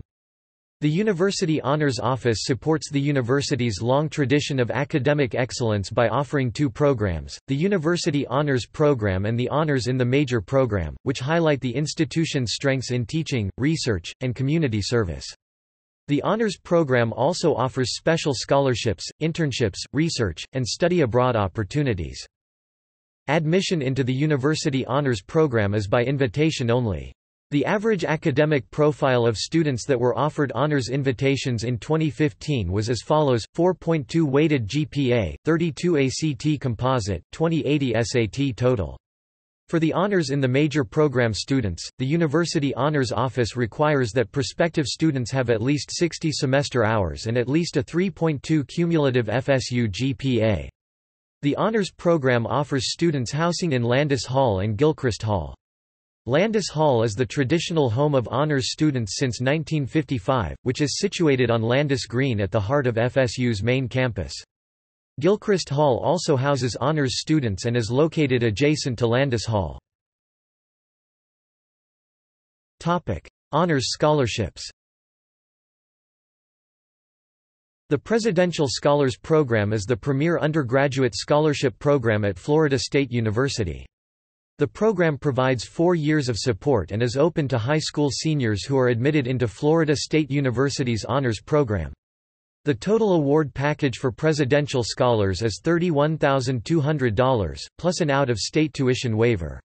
The University Honors Office supports the university's long tradition of academic excellence by offering two programs, the University Honors Program and the Honors in the Major Program, which highlight the institution's strengths in teaching, research, and community service. The Honors Program also offers special scholarships, internships, research, and study abroad opportunities. Admission into the University Honors Program is by invitation only. The average academic profile of students that were offered honors invitations in 2015 was as follows, 4.2 weighted GPA, 32 ACT composite, 2080 SAT total. For the honors in the major program students, the University Honors Office requires that prospective students have at least 60 semester hours and at least a 3.2 cumulative FSU GPA. The honors program offers students housing in Landis Hall and Gilchrist Hall. Landis Hall is the traditional home of honors students since 1955, which is situated on Landis Green at the heart of FSU's main campus. Gilchrist Hall also houses honors students and is located adjacent to Landis Hall. honors scholarships The Presidential Scholars Program is the premier undergraduate scholarship program at Florida State University. The program provides four years of support and is open to high school seniors who are admitted into Florida State University's honors program. The total award package for presidential scholars is $31,200, plus an out-of-state tuition waiver.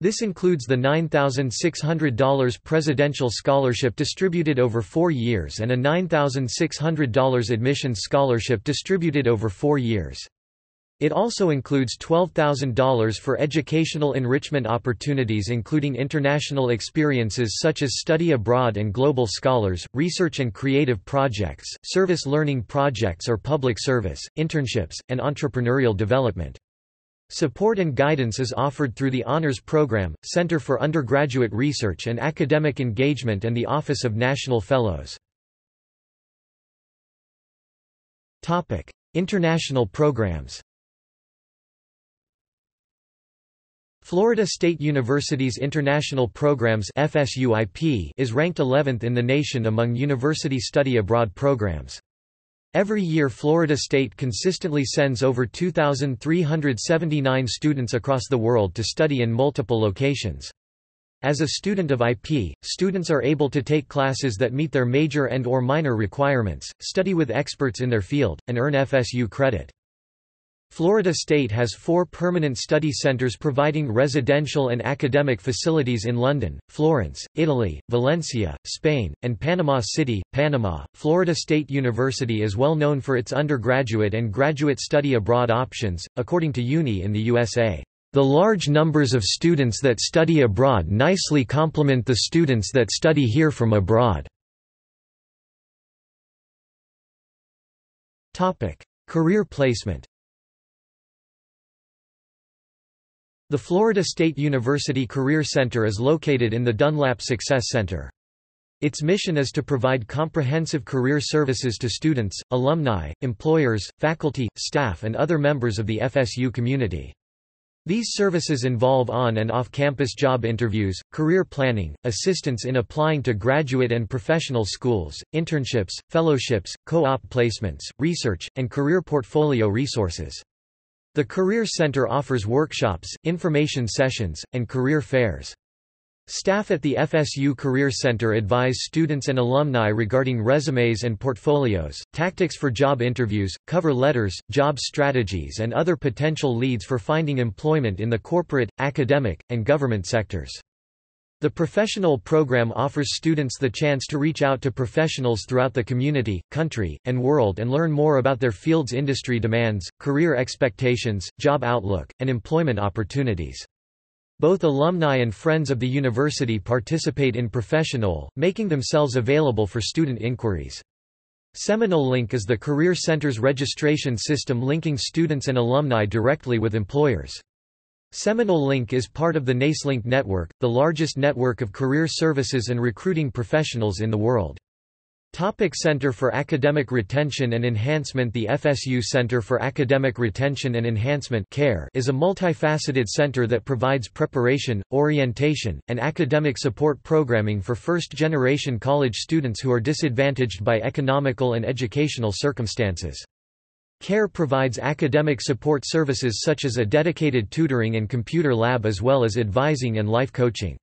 This includes the $9,600 presidential scholarship distributed over four years and a $9,600 admissions scholarship distributed over four years. It also includes $12,000 for educational enrichment opportunities including international experiences such as study abroad and global scholars, research and creative projects, service learning projects or public service, internships, and entrepreneurial development. Support and guidance is offered through the Honors Program, Center for Undergraduate Research and Academic Engagement and the Office of National Fellows. International programs Florida State University's International Programs FSUIP is ranked 11th in the nation among university study abroad programs. Every year Florida State consistently sends over 2,379 students across the world to study in multiple locations. As a student of IP, students are able to take classes that meet their major and or minor requirements, study with experts in their field, and earn FSU credit. Florida State has four permanent study centers providing residential and academic facilities in London, Florence, Italy, Valencia, Spain, and Panama City, Panama. Florida State University is well known for its undergraduate and graduate study abroad options, according to UNI in the USA. The large numbers of students that study abroad nicely complement the students that study here from abroad. Career placement The Florida State University Career Center is located in the Dunlap Success Center. Its mission is to provide comprehensive career services to students, alumni, employers, faculty, staff and other members of the FSU community. These services involve on- and off-campus job interviews, career planning, assistance in applying to graduate and professional schools, internships, fellowships, co-op placements, research, and career portfolio resources. The Career Center offers workshops, information sessions, and career fairs. Staff at the FSU Career Center advise students and alumni regarding resumes and portfolios, tactics for job interviews, cover letters, job strategies and other potential leads for finding employment in the corporate, academic, and government sectors. The professional program offers students the chance to reach out to professionals throughout the community, country, and world and learn more about their field's industry demands, career expectations, job outlook, and employment opportunities. Both alumni and friends of the university participate in Professional, making themselves available for student inquiries. Seminole Link is the Career Center's registration system linking students and alumni directly with employers. Seminole Link is part of the NACELink network, the largest network of career services and recruiting professionals in the world. Topic Center for Academic Retention and Enhancement The FSU Center for Academic Retention and Enhancement CARE is a multifaceted center that provides preparation, orientation, and academic support programming for first-generation college students who are disadvantaged by economical and educational circumstances. CARE provides academic support services such as a dedicated tutoring and computer lab as well as advising and life coaching.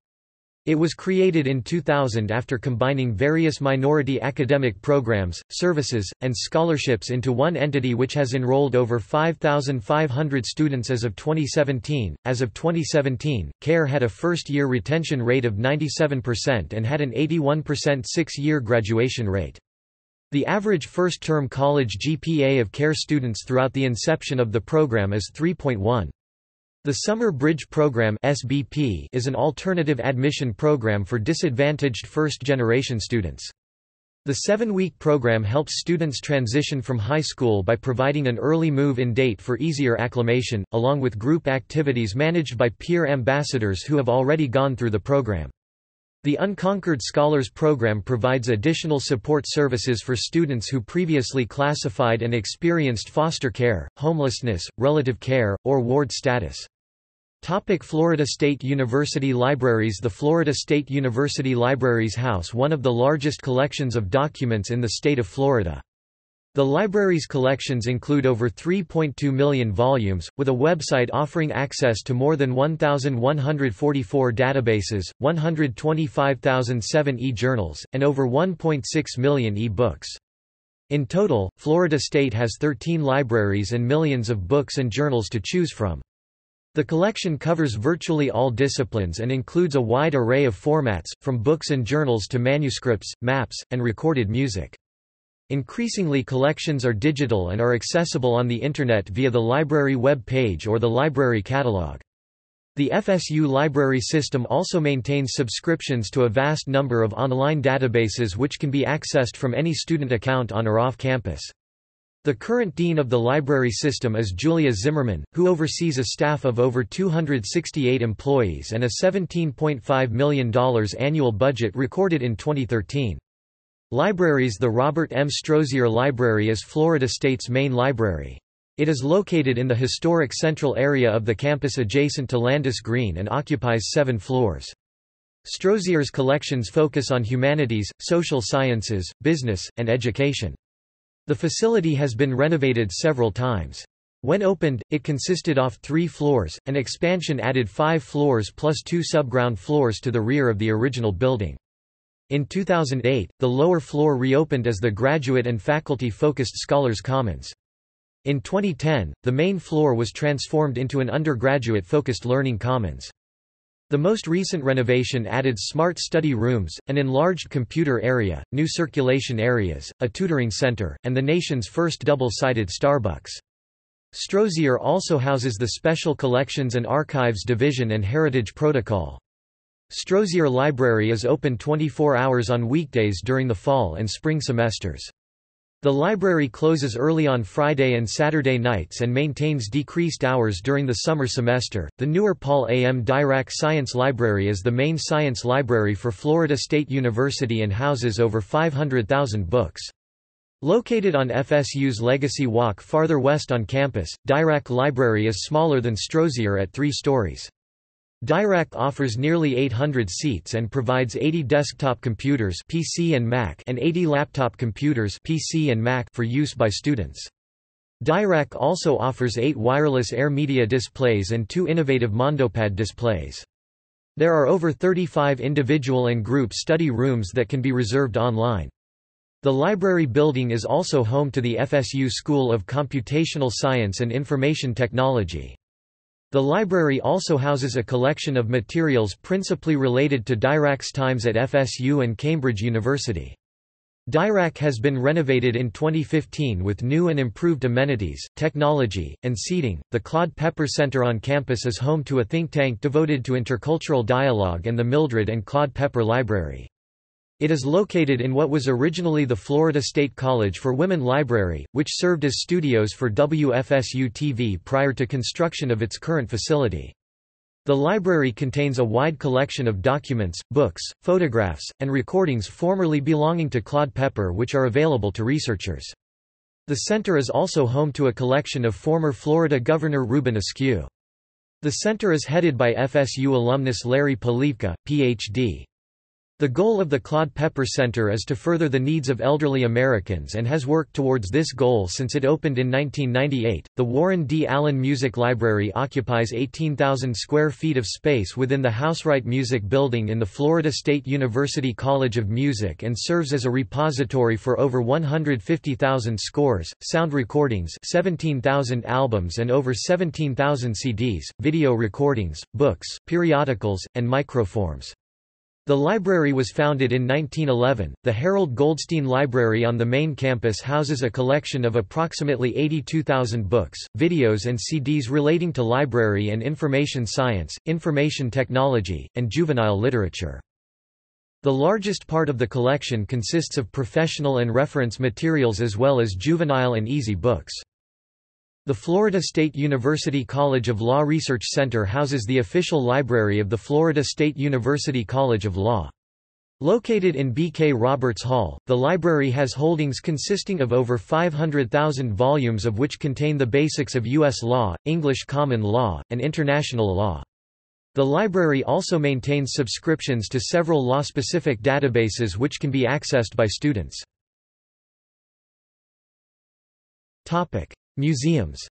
It was created in 2000 after combining various minority academic programs, services, and scholarships into one entity which has enrolled over 5,500 students as of 2017. As of 2017, CARE had a first-year retention rate of 97% and had an 81% six-year graduation rate. The average first-term college GPA of CARE students throughout the inception of the program is 3.1. The Summer Bridge Program (SBP) is an alternative admission program for disadvantaged first-generation students. The seven-week program helps students transition from high school by providing an early move-in date for easier acclimation, along with group activities managed by peer ambassadors who have already gone through the program. The Unconquered Scholars Program provides additional support services for students who previously classified and experienced foster care, homelessness, relative care, or ward status. Topic Florida State University Libraries The Florida State University Libraries house one of the largest collections of documents in the state of Florida. The library's collections include over 3.2 million volumes, with a website offering access to more than 1,144 databases, 125,007 e-journals, and over 1.6 million e-books. In total, Florida State has 13 libraries and millions of books and journals to choose from. The collection covers virtually all disciplines and includes a wide array of formats, from books and journals to manuscripts, maps, and recorded music. Increasingly collections are digital and are accessible on the Internet via the library web page or the library catalog. The FSU library system also maintains subscriptions to a vast number of online databases which can be accessed from any student account on or off campus. The current dean of the library system is Julia Zimmerman, who oversees a staff of over 268 employees and a $17.5 million annual budget recorded in 2013. Libraries The Robert M. Strozier Library is Florida State's main library. It is located in the historic central area of the campus adjacent to Landis Green and occupies seven floors. Strozier's collections focus on humanities, social sciences, business, and education. The facility has been renovated several times. When opened, it consisted of three floors, an expansion added five floors plus two subground floors to the rear of the original building. In 2008, the lower floor reopened as the graduate and faculty-focused Scholars Commons. In 2010, the main floor was transformed into an undergraduate-focused Learning Commons. The most recent renovation added smart study rooms, an enlarged computer area, new circulation areas, a tutoring center, and the nation's first double-sided Starbucks. Strozier also houses the Special Collections and Archives Division and Heritage Protocol. Strozier Library is open 24 hours on weekdays during the fall and spring semesters. The library closes early on Friday and Saturday nights and maintains decreased hours during the summer semester. The newer Paul A. M. Dirac Science Library is the main science library for Florida State University and houses over 500,000 books. Located on FSU's Legacy Walk farther west on campus, Dirac Library is smaller than Strozier at three stories. Dirac offers nearly 800 seats and provides 80 desktop computers PC and Mac and 80 laptop computers PC and Mac for use by students. Dirac also offers 8 wireless air media displays and 2 innovative Mondopad displays. There are over 35 individual and group study rooms that can be reserved online. The library building is also home to the FSU School of Computational Science and Information Technology. The library also houses a collection of materials principally related to Dirac's times at FSU and Cambridge University. Dirac has been renovated in 2015 with new and improved amenities, technology, and seating. The Claude Pepper Center on campus is home to a think tank devoted to intercultural dialogue and the Mildred and Claude Pepper Library. It is located in what was originally the Florida State College for Women Library, which served as studios for WFSU-TV prior to construction of its current facility. The library contains a wide collection of documents, books, photographs, and recordings formerly belonging to Claude Pepper which are available to researchers. The center is also home to a collection of former Florida Governor Reuben Askew. The center is headed by FSU alumnus Larry Polivka, Ph.D. The goal of the Claude Pepper Center is to further the needs of elderly Americans and has worked towards this goal since it opened in 1998. The Warren D. Allen Music Library occupies 18,000 square feet of space within the Housewright Music Building in the Florida State University College of Music and serves as a repository for over 150,000 scores, sound recordings, 17,000 albums, and over 17,000 CDs, video recordings, books, periodicals, and microforms. The library was founded in 1911. The Harold Goldstein Library on the main campus houses a collection of approximately 82,000 books, videos, and CDs relating to library and information science, information technology, and juvenile literature. The largest part of the collection consists of professional and reference materials as well as juvenile and easy books. The Florida State University College of Law Research Center houses the official library of the Florida State University College of Law. Located in B. K. Roberts Hall, the library has holdings consisting of over 500,000 volumes of which contain the basics of U.S. law, English common law, and international law. The library also maintains subscriptions to several law-specific databases which can be accessed by students. Museums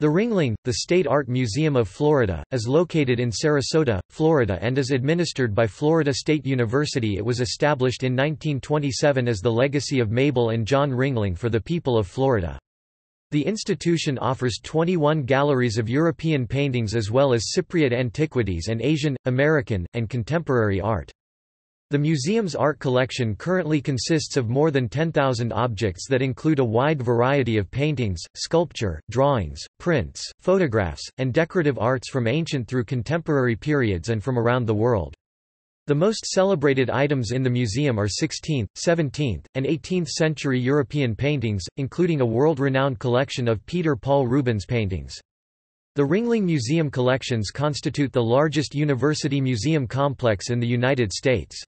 The Ringling, the State Art Museum of Florida, is located in Sarasota, Florida and is administered by Florida State University It was established in 1927 as the legacy of Mabel and John Ringling for the people of Florida. The institution offers 21 galleries of European paintings as well as Cypriot antiquities and Asian, American, and contemporary art. The museum's art collection currently consists of more than 10,000 objects that include a wide variety of paintings, sculpture, drawings, prints, photographs, and decorative arts from ancient through contemporary periods and from around the world. The most celebrated items in the museum are 16th, 17th, and 18th century European paintings, including a world-renowned collection of Peter Paul Rubens paintings. The Ringling Museum collections constitute the largest university museum complex in the United States.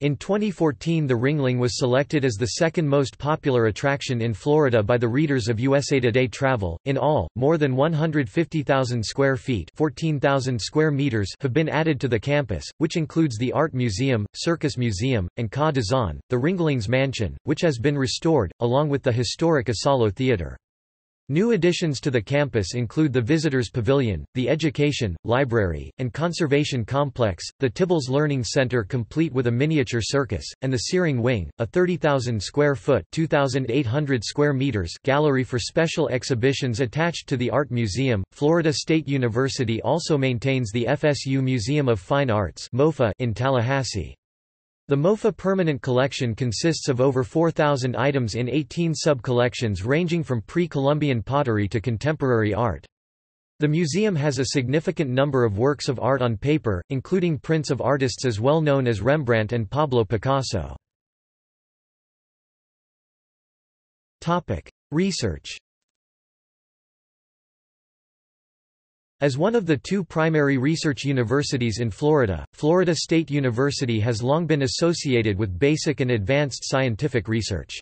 In 2014 the Ringling was selected as the second most popular attraction in Florida by the readers of USA Today Travel. In all, more than 150,000 square feet 14,000 square meters have been added to the campus, which includes the Art Museum, Circus Museum, and Ca d'Zan, the Ringling's Mansion, which has been restored, along with the historic Asolo Theater. New additions to the campus include the Visitors Pavilion, the Education, Library, and Conservation Complex, the Tibbals Learning Center complete with a miniature circus, and the Searing Wing, a 30,000 square foot (2,800 square meters gallery for special exhibitions attached to the Art Museum. Florida State University also maintains the FSU Museum of Fine Arts in Tallahassee. The MOFA permanent collection consists of over 4,000 items in 18 sub-collections ranging from pre-Columbian pottery to contemporary art. The museum has a significant number of works of art on paper, including prints of artists as well known as Rembrandt and Pablo Picasso. Research As one of the two primary research universities in Florida, Florida State University has long been associated with basic and advanced scientific research.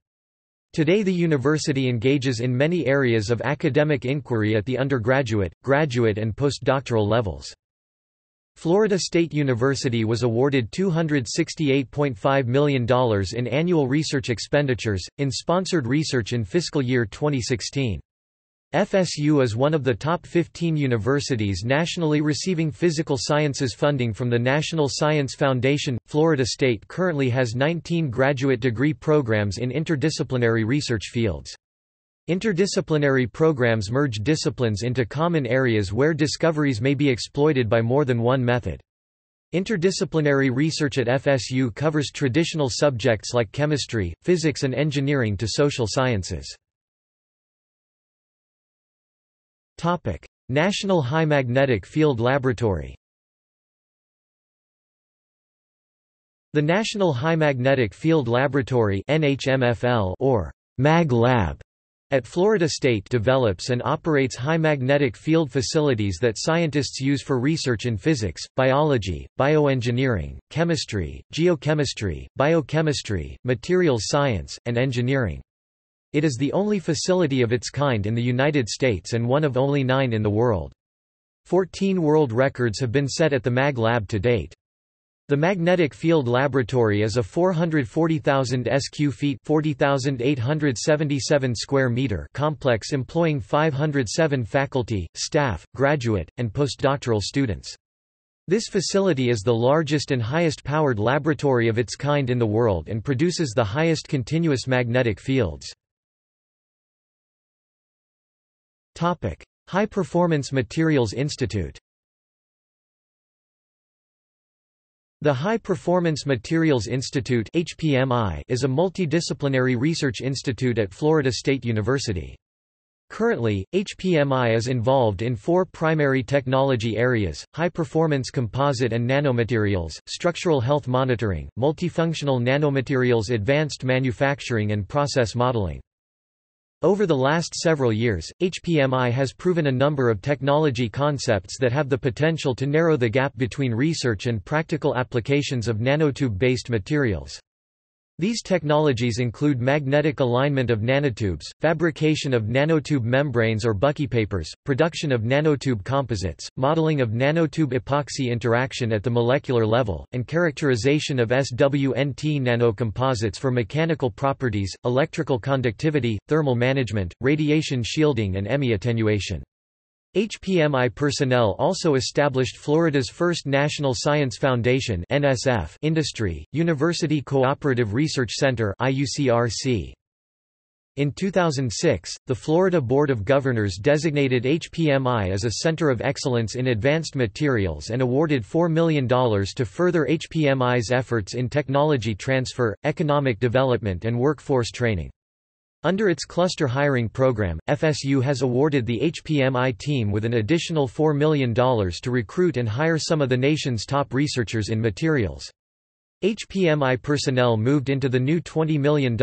Today the university engages in many areas of academic inquiry at the undergraduate, graduate and postdoctoral levels. Florida State University was awarded $268.5 million in annual research expenditures, in sponsored research in fiscal year 2016. FSU is one of the top 15 universities nationally receiving physical sciences funding from the National Science Foundation. Florida State currently has 19 graduate degree programs in interdisciplinary research fields. Interdisciplinary programs merge disciplines into common areas where discoveries may be exploited by more than one method. Interdisciplinary research at FSU covers traditional subjects like chemistry, physics and engineering to social sciences. National High Magnetic Field Laboratory The National High Magnetic Field Laboratory or Mag Lab at Florida State develops and operates high magnetic field facilities that scientists use for research in physics, biology, bioengineering, chemistry, geochemistry, biochemistry, materials science, and engineering. It is the only facility of its kind in the United States and one of only nine in the world. Fourteen world records have been set at the MAG Lab to date. The Magnetic Field Laboratory is a 440,000 sq feet 40,877 square meter complex employing 507 faculty, staff, graduate, and postdoctoral students. This facility is the largest and highest powered laboratory of its kind in the world and produces the highest continuous magnetic fields. Topic: High Performance Materials Institute. The High Performance Materials Institute (HPMI) is a multidisciplinary research institute at Florida State University. Currently, HPMI is involved in four primary technology areas, high-performance composite and nanomaterials, structural health monitoring, multifunctional nanomaterials advanced manufacturing and process modeling. Over the last several years, HPMI has proven a number of technology concepts that have the potential to narrow the gap between research and practical applications of nanotube-based materials. These technologies include magnetic alignment of nanotubes, fabrication of nanotube membranes or buckypapers, production of nanotube composites, modeling of nanotube epoxy interaction at the molecular level, and characterization of SWNT nanocomposites for mechanical properties, electrical conductivity, thermal management, radiation shielding and EMI attenuation. HPMI personnel also established Florida's first National Science Foundation NSF Industry, University Cooperative Research Center IUCRC. In 2006, the Florida Board of Governors designated HPMI as a Center of Excellence in Advanced Materials and awarded $4 million to further HPMI's efforts in technology transfer, economic development and workforce training. Under its cluster hiring program, FSU has awarded the HPMI team with an additional $4 million to recruit and hire some of the nation's top researchers in materials. HPMI personnel moved into the new $20 million,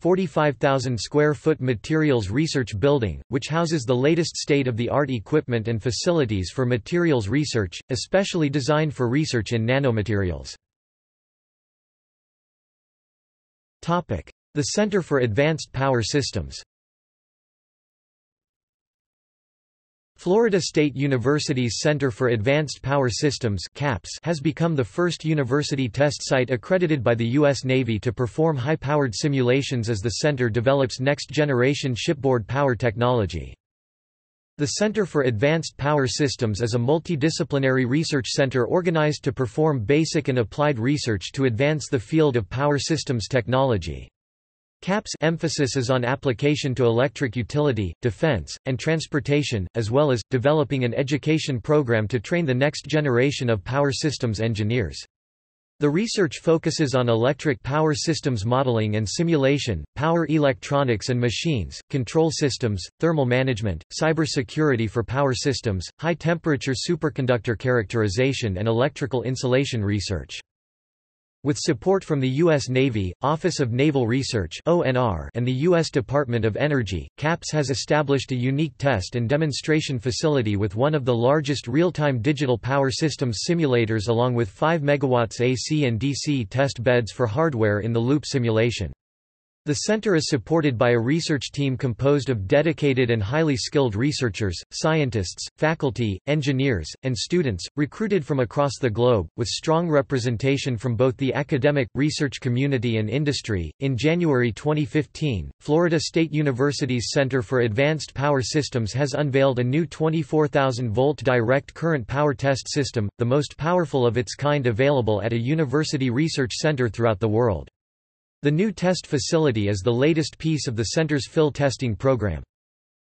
45,000 square foot materials research building, which houses the latest state-of-the-art equipment and facilities for materials research, especially designed for research in nanomaterials. The Center for Advanced Power Systems Florida State University's Center for Advanced Power Systems CAPS has become the first university test site accredited by the U.S. Navy to perform high-powered simulations as the center develops next-generation shipboard power technology. The Center for Advanced Power Systems is a multidisciplinary research center organized to perform basic and applied research to advance the field of power systems technology. CAPS emphasis is on application to electric utility, defense, and transportation, as well as, developing an education program to train the next generation of power systems engineers. The research focuses on electric power systems modeling and simulation, power electronics and machines, control systems, thermal management, cybersecurity for power systems, high-temperature superconductor characterization and electrical insulation research. With support from the U.S. Navy, Office of Naval Research and the U.S. Department of Energy, CAPS has established a unique test and demonstration facility with one of the largest real-time digital power systems simulators along with 5 MW AC and DC test beds for hardware in the loop simulation. The center is supported by a research team composed of dedicated and highly skilled researchers, scientists, faculty, engineers, and students, recruited from across the globe, with strong representation from both the academic, research community and industry. In January 2015, Florida State University's Center for Advanced Power Systems has unveiled a new 24,000 volt direct current power test system, the most powerful of its kind available at a university research center throughout the world. The new test facility is the latest piece of the center's fill testing program.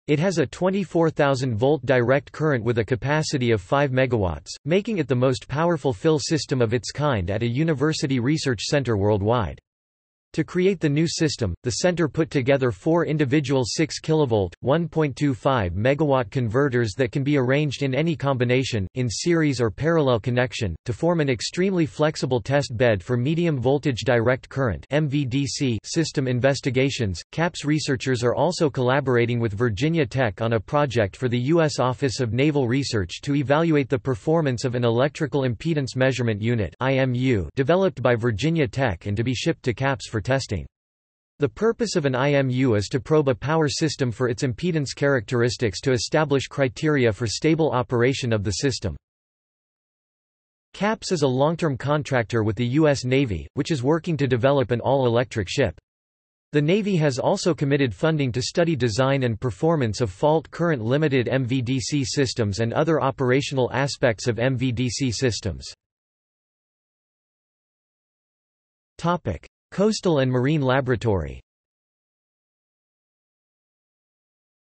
It has a 24,000-volt direct current with a capacity of 5 MW, making it the most powerful fill system of its kind at a university research center worldwide. To create the new system, the center put together four individual 6 kV, 1.25 MW converters that can be arranged in any combination, in series or parallel connection, to form an extremely flexible test bed for medium voltage direct current MVDC system investigations. CAPS researchers are also collaborating with Virginia Tech on a project for the U.S. Office of Naval Research to evaluate the performance of an electrical impedance measurement unit IMU developed by Virginia Tech and to be shipped to CAPS for for testing. The purpose of an IMU is to probe a power system for its impedance characteristics to establish criteria for stable operation of the system. CAPS is a long-term contractor with the U.S. Navy, which is working to develop an all-electric ship. The Navy has also committed funding to study design and performance of fault current limited MVDC systems and other operational aspects of MVDC systems. Coastal and Marine Laboratory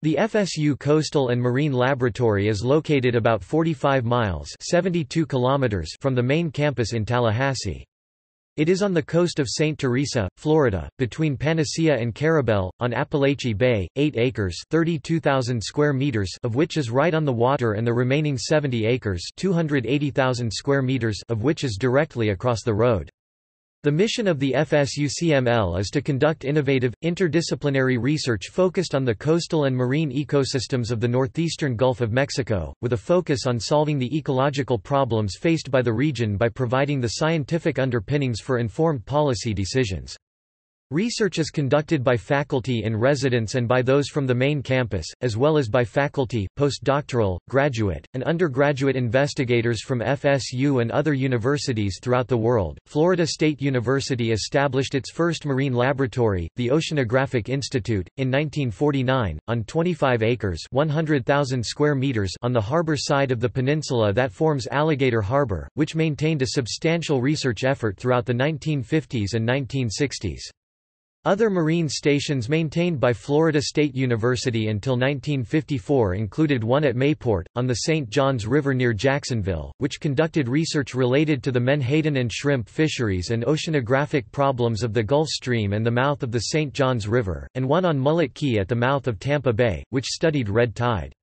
The FSU Coastal and Marine Laboratory is located about 45 miles 72 kilometers from the main campus in Tallahassee. It is on the coast of St. Teresa, Florida, between Panacea and Carrabelle, on Apalachee Bay, 8 acres 32,000 square meters of which is right on the water and the remaining 70 acres 280,000 square meters of which is directly across the road. The mission of the FSUCML is to conduct innovative, interdisciplinary research focused on the coastal and marine ecosystems of the northeastern Gulf of Mexico, with a focus on solving the ecological problems faced by the region by providing the scientific underpinnings for informed policy decisions. Research is conducted by faculty in residence and by those from the main campus, as well as by faculty, postdoctoral, graduate, and undergraduate investigators from FSU and other universities throughout the world. Florida State University established its first marine laboratory, the Oceanographic Institute, in 1949, on 25 acres (100,000 square meters) on the harbor side of the peninsula that forms Alligator Harbor, which maintained a substantial research effort throughout the 1950s and 1960s. Other marine stations maintained by Florida State University until 1954 included one at Mayport, on the St. Johns River near Jacksonville, which conducted research related to the menhaden and shrimp fisheries and oceanographic problems of the Gulf Stream and the mouth of the St. Johns River, and one on Mullet Key at the mouth of Tampa Bay, which studied red tide.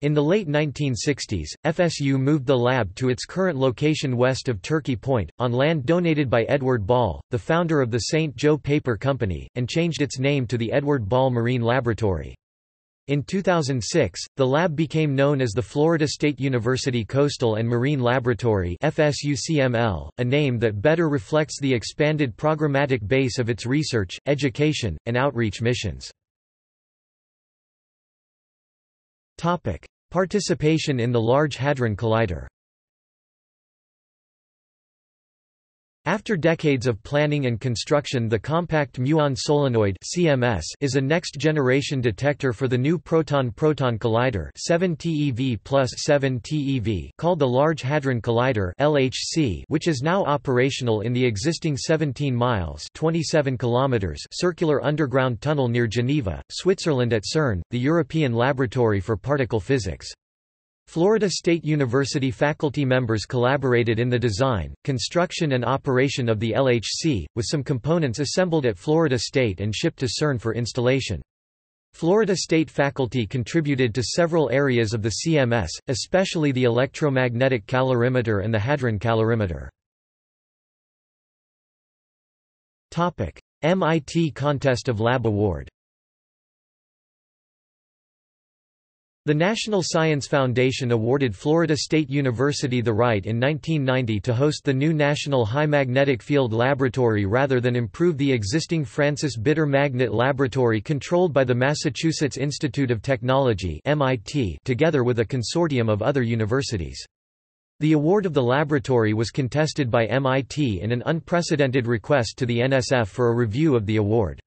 In the late 1960s, FSU moved the lab to its current location west of Turkey Point, on land donated by Edward Ball, the founder of the St. Joe Paper Company, and changed its name to the Edward Ball Marine Laboratory. In 2006, the lab became known as the Florida State University Coastal and Marine Laboratory FSUCML, a name that better reflects the expanded programmatic base of its research, education, and outreach missions. Participation in the Large Hadron Collider. After decades of planning and construction the Compact Muon Solenoid CMS is a next-generation detector for the new Proton-Proton Collider 7 TeV plus 7 TeV called the Large Hadron Collider LHC which is now operational in the existing 17 miles 27 kilometers circular underground tunnel near Geneva, Switzerland at CERN, the European Laboratory for Particle Physics. Florida State University faculty members collaborated in the design, construction and operation of the LHC, with some components assembled at Florida State and shipped to CERN for installation. Florida State faculty contributed to several areas of the CMS, especially the electromagnetic calorimeter and the hadron calorimeter. MIT Contest of Lab Award The National Science Foundation awarded Florida State University the right in 1990 to host the new National High Magnetic Field Laboratory rather than improve the existing Francis Bitter Magnet Laboratory controlled by the Massachusetts Institute of Technology MIT together with a consortium of other universities. The award of the laboratory was contested by MIT in an unprecedented request to the NSF for a review of the award.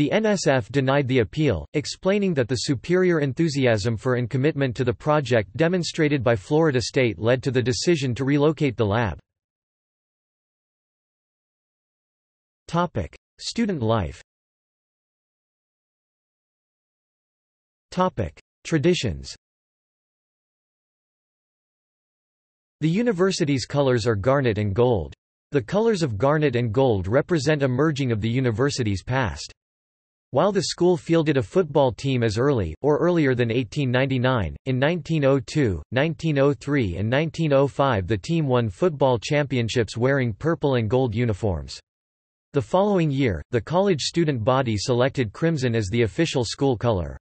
The NSF denied the appeal, explaining that the superior enthusiasm for and commitment to the project demonstrated by Florida State led to the decision to relocate the lab. Student life Traditions The university's colors are garnet and gold. The colors of garnet and gold represent a merging of the university's past. While the school fielded a football team as early, or earlier than 1899, in 1902, 1903 and 1905 the team won football championships wearing purple and gold uniforms. The following year, the college student body selected crimson as the official school color.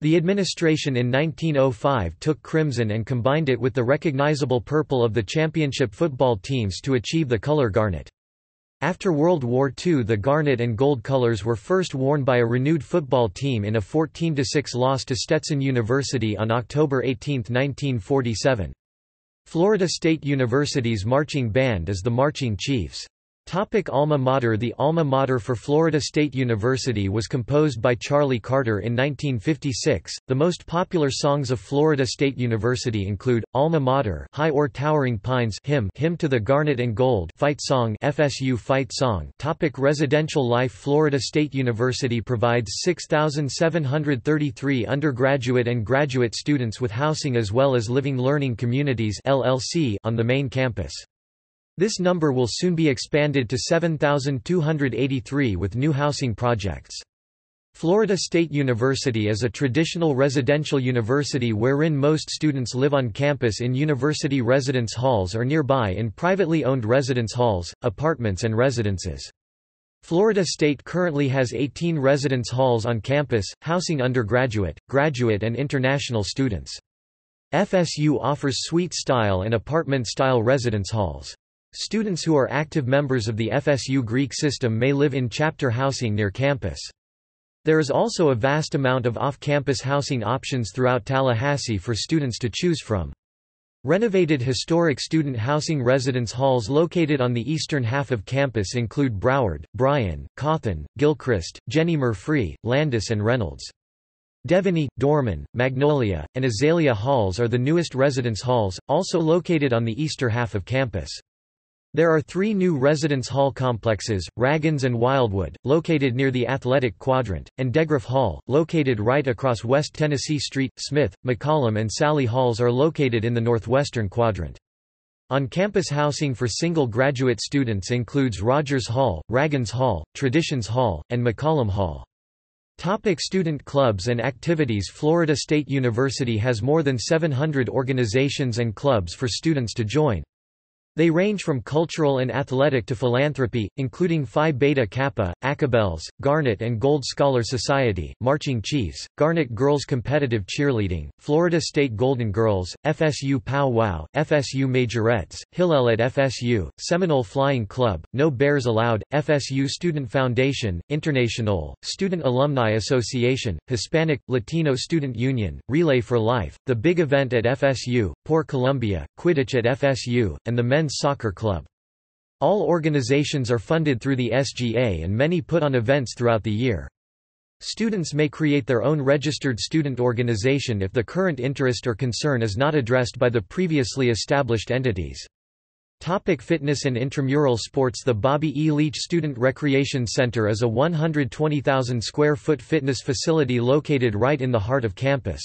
The administration in 1905 took crimson and combined it with the recognizable purple of the championship football teams to achieve the color garnet. After World War II the garnet and gold colors were first worn by a renewed football team in a 14–6 loss to Stetson University on October 18, 1947. Florida State University's marching band is the Marching Chiefs. Topic alma mater The alma mater for Florida State University was composed by Charlie Carter in 1956. The most popular songs of Florida State University include Alma Mater, High or Towering Pines, Hymn, Hymn to the Garnet and Gold, Fight Song, FSU Fight Song. Topic residential life Florida State University provides 6,733 undergraduate and graduate students with housing as well as living learning communities (LLC) on the main campus. This number will soon be expanded to 7,283 with new housing projects. Florida State University is a traditional residential university wherein most students live on campus in university residence halls or nearby in privately owned residence halls, apartments and residences. Florida State currently has 18 residence halls on campus, housing undergraduate, graduate and international students. FSU offers suite-style and apartment-style residence halls. Students who are active members of the FSU Greek system may live in chapter housing near campus. There is also a vast amount of off-campus housing options throughout Tallahassee for students to choose from. Renovated historic student housing residence halls located on the eastern half of campus include Broward, Bryan, Cawthon, Gilchrist, Jennie Murphree, Landis and Reynolds. Devaney, Dorman, Magnolia, and Azalea Halls are the newest residence halls, also located on the eastern half of campus. There are three new residence hall complexes, Ragans and Wildwood, located near the Athletic Quadrant, and DeGraff Hall, located right across West Tennessee Street. Smith, McCollum and Salley Halls are located in the northwestern quadrant. On-campus housing for single graduate students includes Rogers Hall, Ragans Hall, Traditions Hall, and McCollum Hall. Topic student clubs and activities Florida State University has more than 700 organizations and clubs for students to join. They range from cultural and athletic to philanthropy, including Phi Beta Kappa, Acapelles, Garnet and Gold Scholar Society, Marching Chiefs, Garnet Girls Competitive Cheerleading, Florida State Golden Girls, FSU Pow Wow, FSU Majorettes, Hillel at FSU, Seminole Flying Club, No Bears Allowed, FSU Student Foundation, International, Student Alumni Association, Hispanic, Latino Student Union, Relay for Life, The Big Event at FSU, Poor Columbia, Quidditch at FSU, and the Men's Soccer Club. All organizations are funded through the SGA and many put on events throughout the year. Students may create their own registered student organization if the current interest or concern is not addressed by the previously established entities. Topic fitness and intramural sports The Bobby E. Leach Student Recreation Center is a 120,000 square foot fitness facility located right in the heart of campus.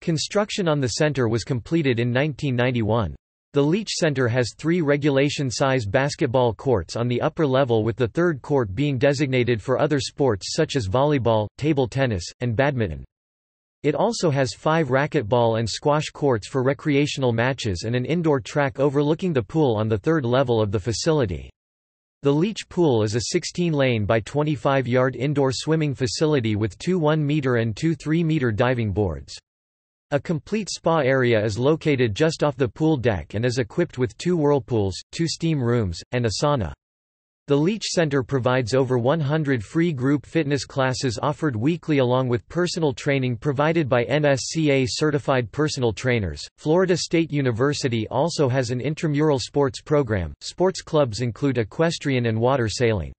Construction on the center was completed in 1991. The Leach Center has three regulation-size basketball courts on the upper level with the third court being designated for other sports such as volleyball, table tennis, and badminton. It also has five racquetball and squash courts for recreational matches and an indoor track overlooking the pool on the third level of the facility. The Leach Pool is a 16-lane by 25-yard indoor swimming facility with two 1-meter and two 3-meter diving boards. A complete spa area is located just off the pool deck and is equipped with two whirlpools, two steam rooms, and a sauna. The Leach Center provides over 100 free group fitness classes offered weekly along with personal training provided by NSCA certified personal trainers. Florida State University also has an intramural sports program. Sports clubs include equestrian and water sailing.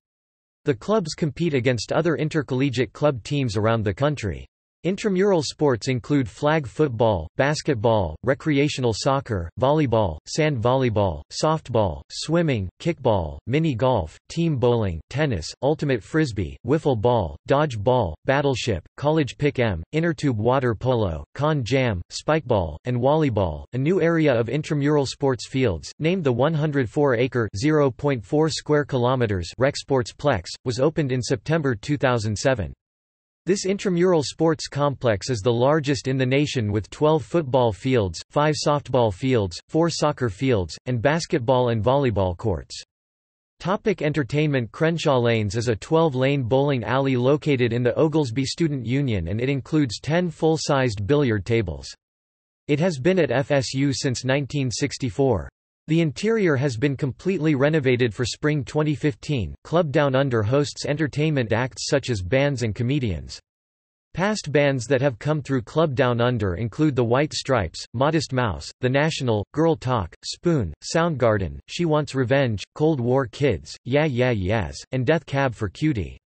The clubs compete against other intercollegiate club teams around the country. Intramural sports include flag football, basketball, recreational soccer, volleyball, sand volleyball, softball, swimming, kickball, mini golf, team bowling, tennis, ultimate frisbee, wiffle ball, dodge ball, battleship, college pick-em, innertube water polo, KanJam, spikeball, and volleyball. A new area of intramural sports fields, named the 104-acre (0.4 square kilometers) Rec SportsPlex, was opened in September 2007. This intramural sports complex is the largest in the nation with 12 football fields, 5 softball fields, 4 soccer fields, and basketball and volleyball courts. Topic entertainment Crenshaw Lanes is a 12-lane bowling alley located in the Oglesby Student Union and it includes 10 full-sized billiard tables. It has been at FSU since 1964. The interior has been completely renovated for spring 2015. Club Down Under hosts entertainment acts such as bands and comedians. Past bands that have come through Club Down Under include The White Stripes, Modest Mouse, The National, Girl Talk, Spoon, Soundgarden, She Wants Revenge, Cold War Kids, Yeah Yeah Yeahs, and Death Cab for Cutie.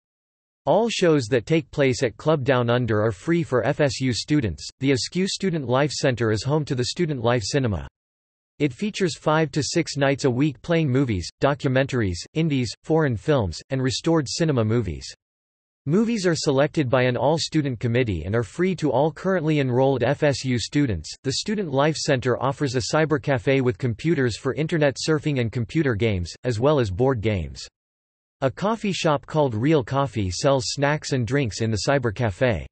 All shows that take place at Club Down Under are free for FSU students. The Askew Student Life Center is home to the Student Life Cinema. It features five to six nights a week playing movies, documentaries, indies, foreign films, and restored cinema movies. Movies are selected by an all-student committee and are free to all currently enrolled FSU students. The Student Life Center offers a cybercafe with computers for internet surfing and computer games, as well as board games. A coffee shop called Real Coffee sells snacks and drinks in the cybercafe.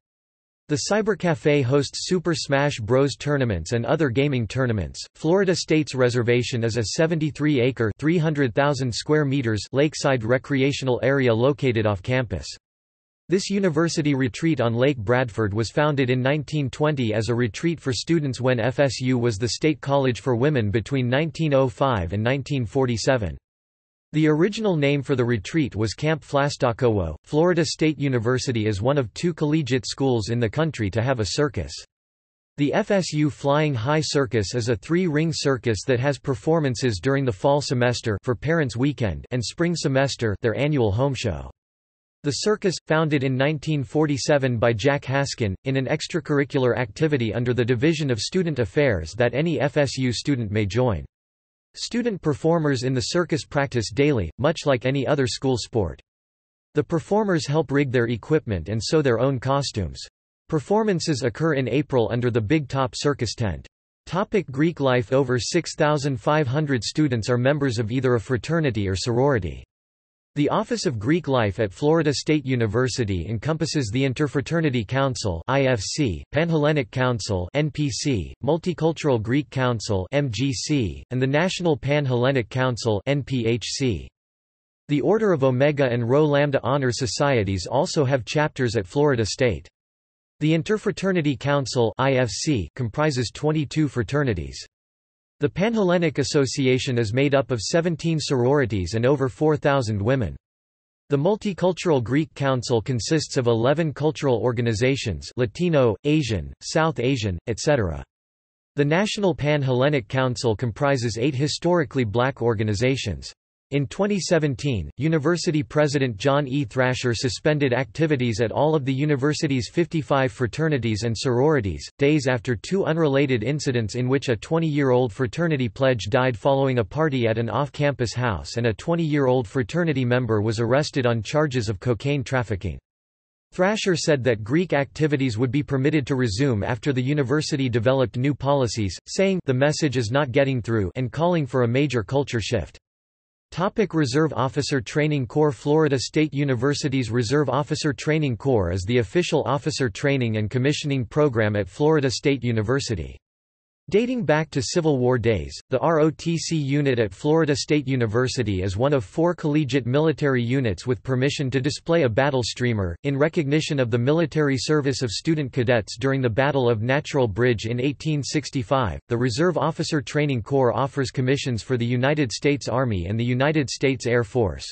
The Cybercafe hosts Super Smash Bros. tournaments and other gaming tournaments. Florida State's reservation is a 73-acre (300,000 square meters) lakeside recreational area located off campus. This university retreat on Lake Bradford was founded in 1920 as a retreat for students when FSU was the state college for women between 1905 and 1947. The original name for the retreat was Camp Flastacowo. Florida State University is one of two collegiate schools in the country to have a circus. The FSU Flying High Circus is a three-ring circus that has performances during the fall semester for Parents Weekend and spring semester their annual home show. The circus, founded in 1947 by Jack Haskin, in an extracurricular activity under the Division of Student Affairs that any FSU student may join. Student performers in the circus practice daily, much like any other school sport. The performers help rig their equipment and sew their own costumes. Performances occur in April under the Big Top Circus tent. Topic Greek life Over 6,500 students are members of either a fraternity or sorority. The Office of Greek Life at Florida State University encompasses the Interfraternity Council (IFC), Panhellenic Council (NPC), Multicultural Greek Council (MGC), and the National Pan-Hellenic Council (NPHC). The Order of Omega and Rho Lambda Honor Societies also have chapters at Florida State. The Interfraternity Council (IFC) comprises 22 fraternities. The Panhellenic Association is made up of 17 sororities and over 4,000 women. The Multicultural Greek Council consists of 11 cultural organizations Latino, Asian, South Asian, etc. The National Pan-Hellenic Council comprises eight historically black organizations. In 2017, University President John E. Thrasher suspended activities at all of the university's 55 fraternities and sororities, days after two unrelated incidents in which a 20-year-old fraternity pledge died following a party at an off-campus house and a 20-year-old fraternity member was arrested on charges of cocaine trafficking. Thrasher said that Greek activities would be permitted to resume after the university developed new policies, saying the message is not getting through and calling for a major culture shift. Topic Reserve Officer Training Corps Florida State University's Reserve Officer Training Corps is the official officer training and commissioning program at Florida State University. Dating back to Civil War days, the ROTC unit at Florida State University is one of four collegiate military units with permission to display a battle streamer, in recognition of the military service of student cadets during the Battle of Natural Bridge in 1865. The Reserve Officer Training Corps offers commissions for the United States Army and the United States Air Force.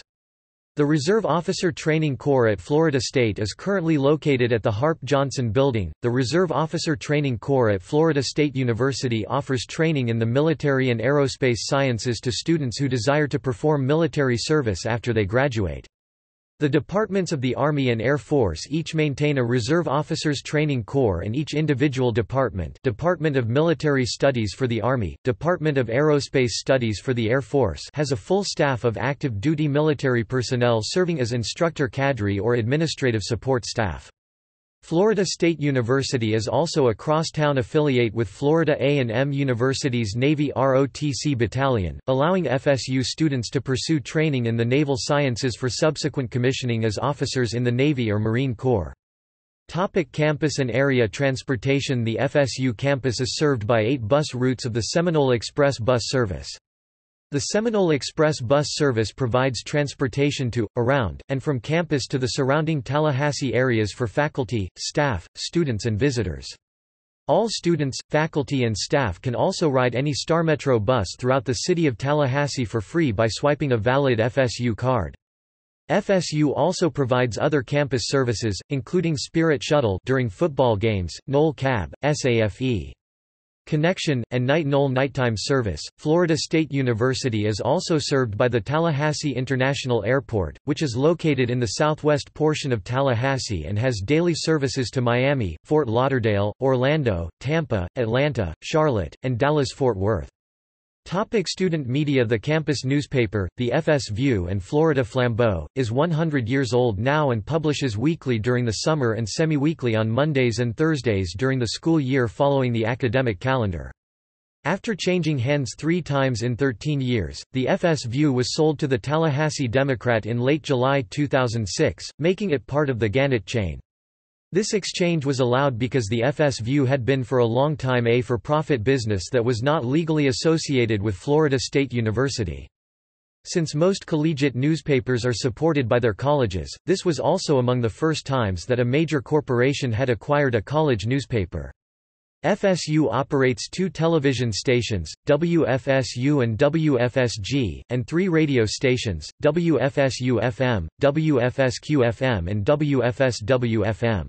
The Reserve Officer Training Corps at Florida State is currently located at the Harp Johnson Building. The Reserve Officer Training Corps at Florida State University offers training in the military and aerospace sciences to students who desire to perform military service after they graduate. The departments of the Army and Air Force each maintain a Reserve Officers Training Corps and each individual department Department of Military Studies for the Army, Department of Aerospace Studies for the Air Force has a full staff of active duty military personnel serving as instructor cadre or administrative support staff. Florida State University is also a crosstown affiliate with Florida A&M University's Navy ROTC Battalion, allowing FSU students to pursue training in the naval sciences for subsequent commissioning as officers in the Navy or Marine Corps. Topic campus and area transportation The FSU campus is served by eight bus routes of the Seminole Express bus service. The Seminole Express bus service provides transportation to, around, and from campus to the surrounding Tallahassee areas for faculty, staff, students and visitors. All students, faculty and staff can also ride any StarMetro bus throughout the city of Tallahassee for free by swiping a valid FSU card. FSU also provides other campus services, including Spirit Shuttle during football games, Nole Cab, SAFE. Connection, and Night Nole nighttime service. Florida State University is also served by the Tallahassee International Airport, which is located in the southwest portion of Tallahassee and has daily services to Miami, Fort Lauderdale, Orlando, Tampa, Atlanta, Charlotte, and Dallas-Fort Worth. Topic student media The campus newspaper, the FS View and Florida Flambeau, is 100 years old now and publishes weekly during the summer and semi-weekly on Mondays and Thursdays during the school year following the academic calendar. After changing hands three times in 13 years, the FS View was sold to the Tallahassee Democrat in late July 2006, making it part of the Gannett chain. This exchange was allowed because the FS View had been for a long time a for-profit business that was not legally associated with Florida State University. Since most collegiate newspapers are supported by their colleges, this was also among the first times that a major corporation had acquired a college newspaper. FSU operates two television stations, WFSU and WFSG, and three radio stations, WFSU-FM, WFSQ-FM and WFSW-FM.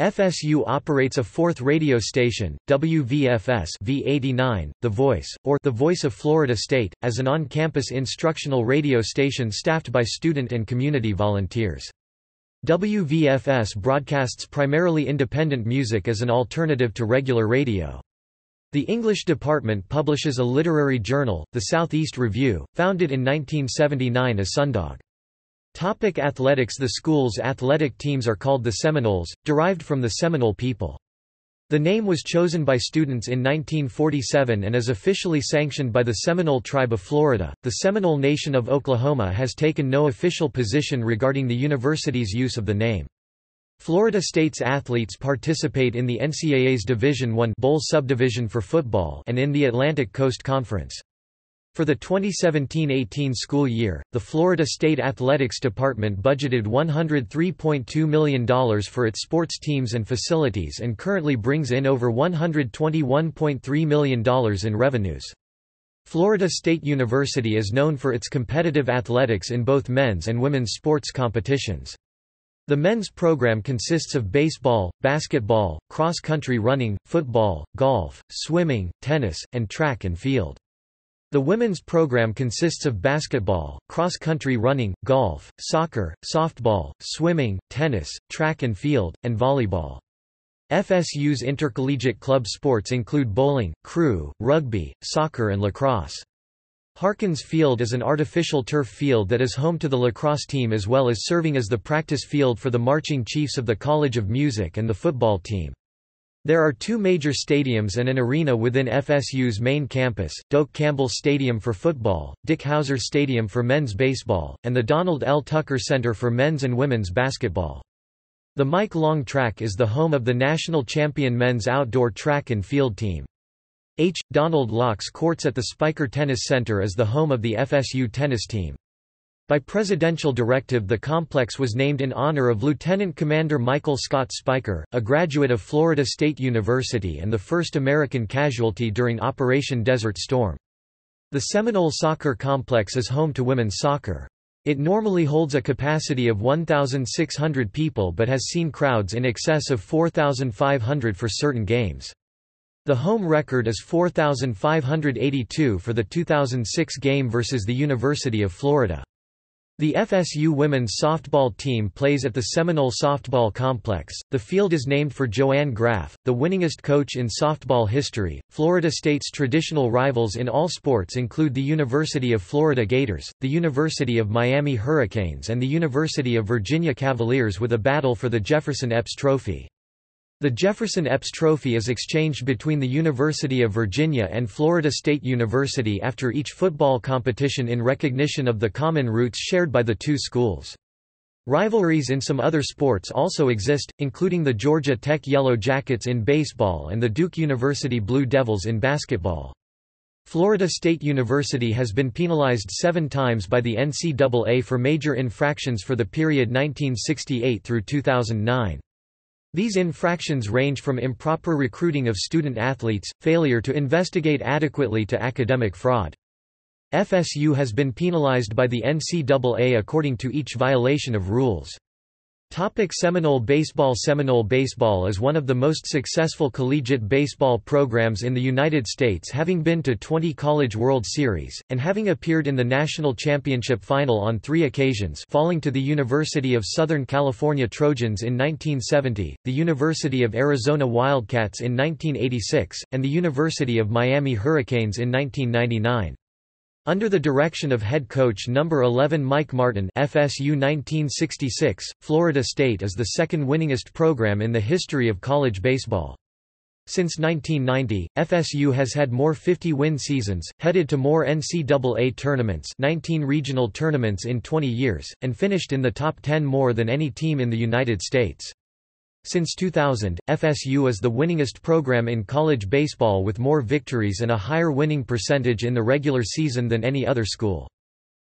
FSU operates a fourth radio station, WVFS V89, The Voice, or The Voice of Florida State, as an on-campus instructional radio station staffed by student and community volunteers. WVFS broadcasts primarily independent music as an alternative to regular radio. The English department publishes a literary journal, the Southeast Review, founded in 1979 as Sundog. Topic athletics The school's athletic teams are called the Seminoles, derived from the Seminole people. The name was chosen by students in 1947 and is officially sanctioned by the Seminole Tribe of Florida. The Seminole Nation of Oklahoma has taken no official position regarding the university's use of the name. Florida State's athletes participate in the NCAA's Division I Bowl subdivision for football and in the Atlantic Coast Conference. For the 2017–18 school year, the Florida State Athletics Department budgeted $103.2 million for its sports teams and facilities and currently brings in over $121.3 million in revenues. Florida State University is known for its competitive athletics in both men's and women's sports competitions. The men's program consists of baseball, basketball, cross-country running, football, golf, swimming, tennis, and track and field. The women's program consists of basketball, cross-country running, golf, soccer, softball, swimming, tennis, track and field, and volleyball. FSU's intercollegiate club sports include bowling, crew, rugby, soccer and lacrosse. Harkins Field is an artificial turf field that is home to the lacrosse team as well as serving as the practice field for the Marching Chiefs of the College of Music and the football team. There are two major stadiums and an arena within FSU's main campus, Doak Campbell Stadium for football, Dick Howser Stadium for men's baseball, and the Donald L. Tucker Center for men's and women's basketball. The Mike Long Track is the home of the national champion men's outdoor track and field team. H. Donald Locks Courts at the Speicher Tennis Center is the home of the FSU tennis team. By presidential directive the complex was named in honor of Lieutenant Commander Michael Scott Speicher, a graduate of Florida State University and the first American casualty during Operation Desert Storm. The Seminole Soccer Complex is home to women's soccer. It normally holds a capacity of 1,600 people but has seen crowds in excess of 4,500 for certain games. The home record is 4,582 for the 2006 game versus the University of Florida. The FSU women's softball team plays at the Seminole Softball Complex. The field is named for Joanne Graf, the winningest coach in softball history. Florida State's traditional rivals in all sports include the University of Florida Gators, the University of Miami Hurricanes, and the University of Virginia Cavaliers with a battle for the Jefferson Eppes Trophy. The Jefferson Eppes Trophy is exchanged between the University of Virginia and Florida State University after each football competition in recognition of the common roots shared by the two schools. Rivalries in some other sports also exist, including the Georgia Tech Yellow Jackets in baseball and the Duke University Blue Devils in basketball. Florida State University has been penalized seven times by the NCAA for major infractions for the period 1968 through 2009. These infractions range from improper recruiting of student athletes, failure to investigate adequately to academic fraud. FSU has been penalized by the NCAA according to each violation of rules. Topic Seminole Baseball Seminole Baseball is one of the most successful collegiate baseball programs in the United States having been to 20 College World Series, and having appeared in the National Championship Final on three occasions falling to the University of Southern California Trojans in 1970, the University of Arizona Wildcats in 1986, and the University of Miami Hurricanes in 1999. Under the direction of head coach number 11 Mike Martin FSU 1966, Florida State is the second winningest program in the history of college baseball. Since 1990, FSU has had more 50-win seasons, headed to more NCAA tournaments 19 regional tournaments in 20 years, and finished in the top 10 more than any team in the United States. Since 2000, FSU is the winningest program in college baseball with more victories and a higher winning percentage in the regular season than any other school.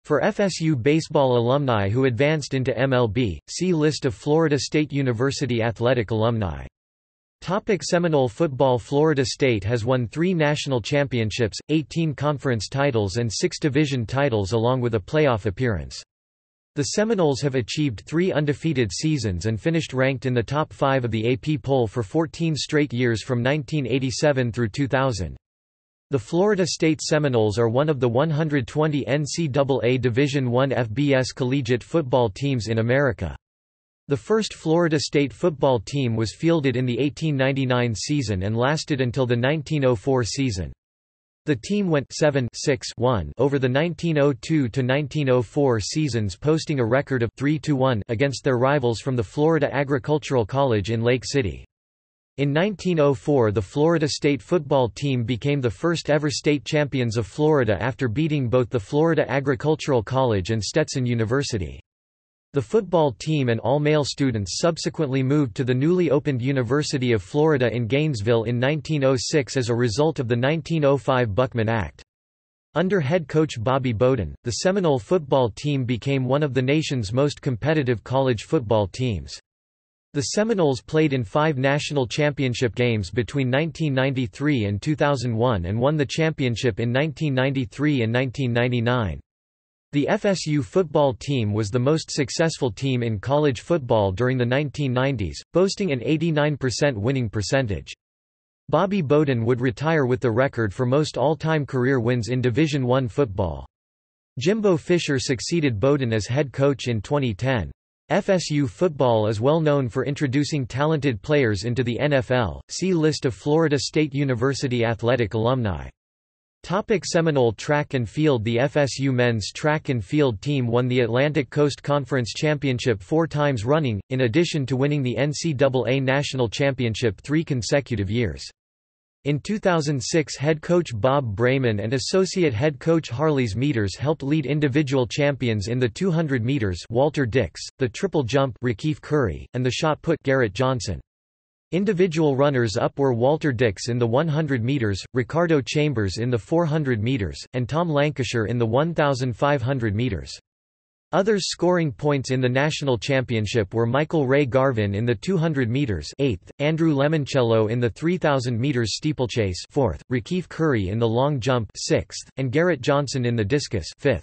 For FSU baseball alumni who advanced into MLB, see List of Florida State University athletic alumni. Topic Seminole football Florida State has won three national championships, 18 conference titles and six division titles along with a playoff appearance. The Seminoles have achieved three undefeated seasons and finished ranked in the top five of the AP poll for 14 straight years from 1987 through 2000. The Florida State Seminoles are one of the 120 NCAA Division I FBS collegiate football teams in America. The first Florida State football team was fielded in the 1899 season and lasted until the 1904 season. The team went 7 6 1 over the 1902–1904 seasons posting a record of 3–1 against their rivals from the Florida Agricultural College in Lake City. In 1904 the Florida State football team became the first ever state champions of Florida after beating both the Florida Agricultural College and Stetson University. The football team and all male students subsequently moved to the newly opened University of Florida in Gainesville in 1906 as a result of the 1905 Buckman Act. Under head coach Bobby Bowden, the Seminole football team became one of the nation's most competitive college football teams. The Seminoles played in five national championship games between 1993 and 2001 and won the championship in 1993 and 1999. The FSU football team was the most successful team in college football during the 1990s, boasting an 89% winning percentage. Bobby Bowden would retire with the record for most all-time career wins in Division I football. Jimbo Fisher succeeded Bowden as head coach in 2010. FSU football is well known for introducing talented players into the NFL. See List of Florida State University athletic alumni. Topic Seminole Track and Field The FSU men's track and field team won the Atlantic Coast Conference Championship four times running, in addition to winning the NCAA National Championship three consecutive years. In 2006 head coach Bob Braman and associate head coach Harlis Meaders helped lead individual champions in the 200 meters Walter Dix, the triple jump Rafeeq Curry, and the shot put Garrett Johnson. Individual runners-up were Walter Dix in the 100 meters, Ricardo Chambers in the 400 meters, and Tom Lancashire in the 1,500 meters. Others scoring points in the national championship were Michael Ray Garvin in the 200 meters 8th, Andrew Lemoncello in the 3000 meters steeplechase 4th, Rafeeq Curry in the long jump 6th, and Garrett Johnson in the discus 5th.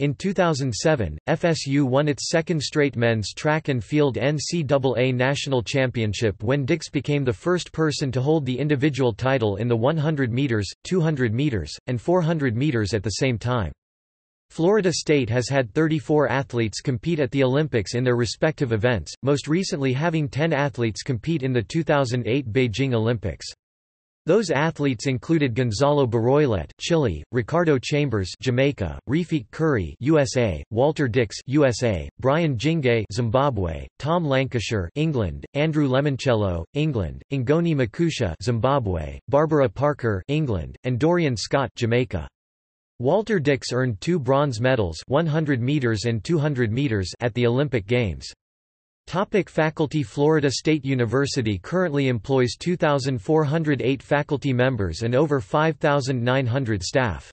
In 2007, FSU won its second straight men's track and field NCAA national championship when Dix became the first person to hold the individual title in the 100 meters, 200 meters, and 400 meters at the same time. Florida State has had 34 athletes compete at the Olympics in their respective events, most recently having 10 athletes compete in the 2008 Beijing Olympics. Those athletes included Gonzalo Barroilhet, Chile, Ricardo Chambers, Jamaica, Rafeeq Curry, USA, Walter Dix, USA, Brian Dzingai, Zimbabwe, Tom Lancashire, England, Andrew Lemoncello, England, Ngoni Makusha, Zimbabwe, Barbara Parker, England, and Dorian Scott, Jamaica. Walter Dix earned two bronze medals 100 meters and 200 meters at the Olympic Games. Topic faculty Florida State University currently employs 2,408 faculty members and over 5,900 staff.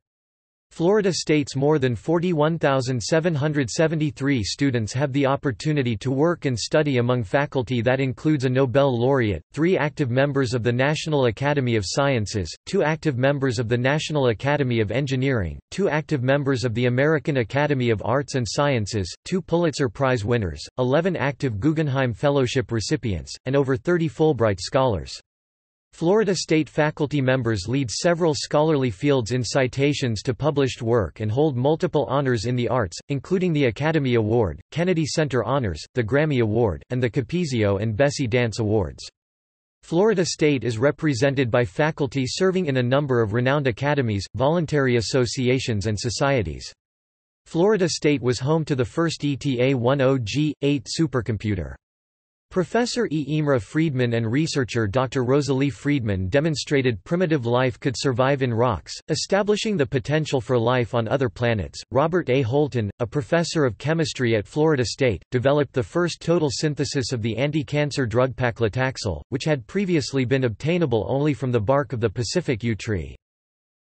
Florida State's more than 41,773 students have the opportunity to work and study among faculty that includes a Nobel laureate, three active members of the National Academy of Sciences, two active members of the National Academy of Engineering, two active members of the American Academy of Arts and Sciences, two Pulitzer Prize winners, 11 active Guggenheim Fellowship recipients, and over 30 Fulbright scholars. Florida State faculty members lead several scholarly fields in citations to published work and hold multiple honors in the arts, including the Academy Award, Kennedy Center Honors, the Grammy Award, and the Capezio and Bessie Dance Awards. Florida State is represented by faculty serving in a number of renowned academies, voluntary associations and societies. Florida State was home to the first ETA-10G-8 supercomputer. Professor E. Imre Friedman and researcher Dr. Rosalie Friedman demonstrated primitive life could survive in rocks, establishing the potential for life on other planets. Robert A. Holton, a professor of chemistry at Florida State, developed the first total synthesis of the anti-cancer drug paclitaxel, which had previously been obtainable only from the bark of the Pacific yew tree.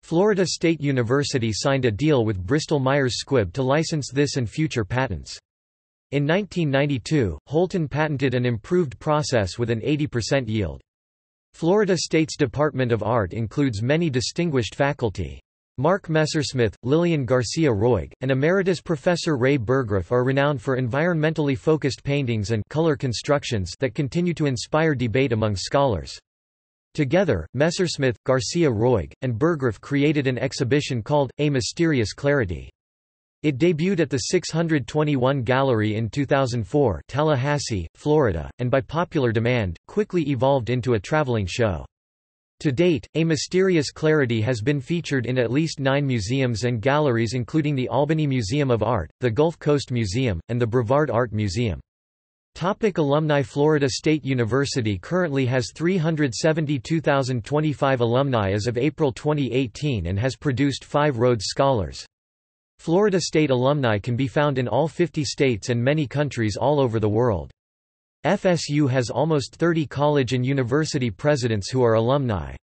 Florida State University signed a deal with Bristol-Myers Squibb to license this and future patents. In 1992, Holton patented an improved process with an 80% yield. Florida State's Department of Art includes many distinguished faculty. Mark Messersmith, Lillian Garcia Roig, and Emeritus Professor Ray Burggraf are renowned for environmentally focused paintings and color constructions that continue to inspire debate among scholars. Together, Messersmith, Garcia Roig, and Burggraf created an exhibition called, A Mysterious Clarity. It debuted at the 621 Gallery in 2004 Tallahassee, Florida, and by popular demand, quickly evolved into a traveling show. To date, A Mysterious Clarity has been featured in at least nine museums and galleries including the Albany Museum of Art, the Gulf Coast Museum, and the Brevard Art Museum. Topic alumni Florida State University currently has 372,025 alumni as of April 2018 and has produced five Rhodes Scholars. Florida State alumni can be found in all 50 states and many countries all over the world. FSU has almost 30 college and university presidents who are alumni.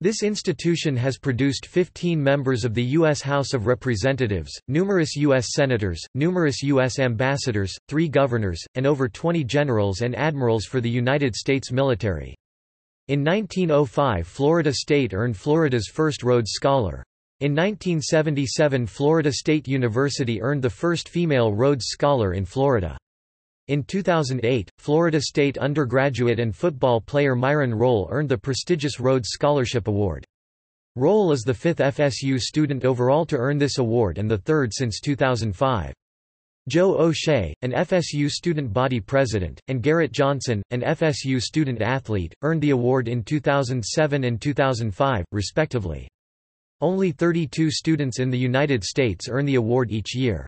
This institution has produced 15 members of the U.S. House of Representatives, numerous U.S. senators, numerous U.S. ambassadors, three governors, and over 20 generals and admirals for the United States military. In 1905 Florida State earned Florida's first Rhodes Scholar. In 1977 Florida State University earned the first female Rhodes Scholar in Florida. In 2008, Florida State undergraduate and football player Myron Rolle earned the prestigious Rhodes Scholarship Award. Rolle is the fifth FSU student overall to earn this award and the third since 2005. Joe O'Shea, an FSU student body president, and Garrett Johnson, an FSU student athlete, earned the award in 2007 and 2005, respectively. Only 32 students in the United States earn the award each year.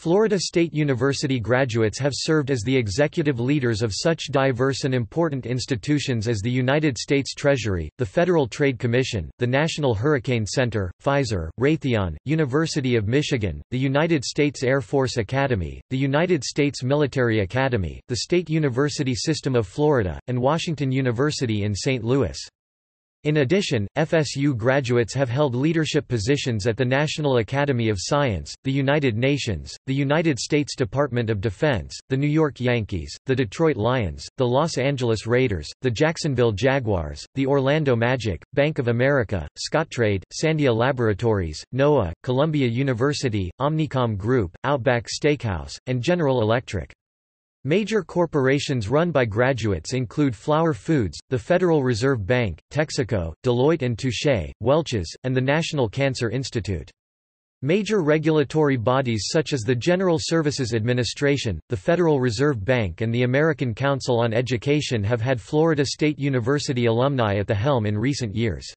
Florida State University graduates have served as the executive leaders of such diverse and important institutions as the United States Treasury, the Federal Trade Commission, the National Hurricane Center, Pfizer, Raytheon, University of Michigan, the United States Air Force Academy, the United States Military Academy, the State University System of Florida, and Washington University in St. Louis. In addition, FSU graduates have held leadership positions at the National Academy of Science, the United Nations, the United States Department of Defense, the New York Yankees, the Detroit Lions, the Los Angeles Raiders, the Jacksonville Jaguars, the Orlando Magic, Bank of America, Scottrade, Sandia Laboratories, NOAA, Columbia University, Omnicom Group, Outback Steakhouse, and General Electric. Major corporations run by graduates include Flour Foods, the Federal Reserve Bank, Texaco, Deloitte & Touche, Welch's, and the National Cancer Institute. Major regulatory bodies such as the General Services Administration, the Federal Reserve Bank and the American Council on Education have had Florida State University alumni at the helm in recent years.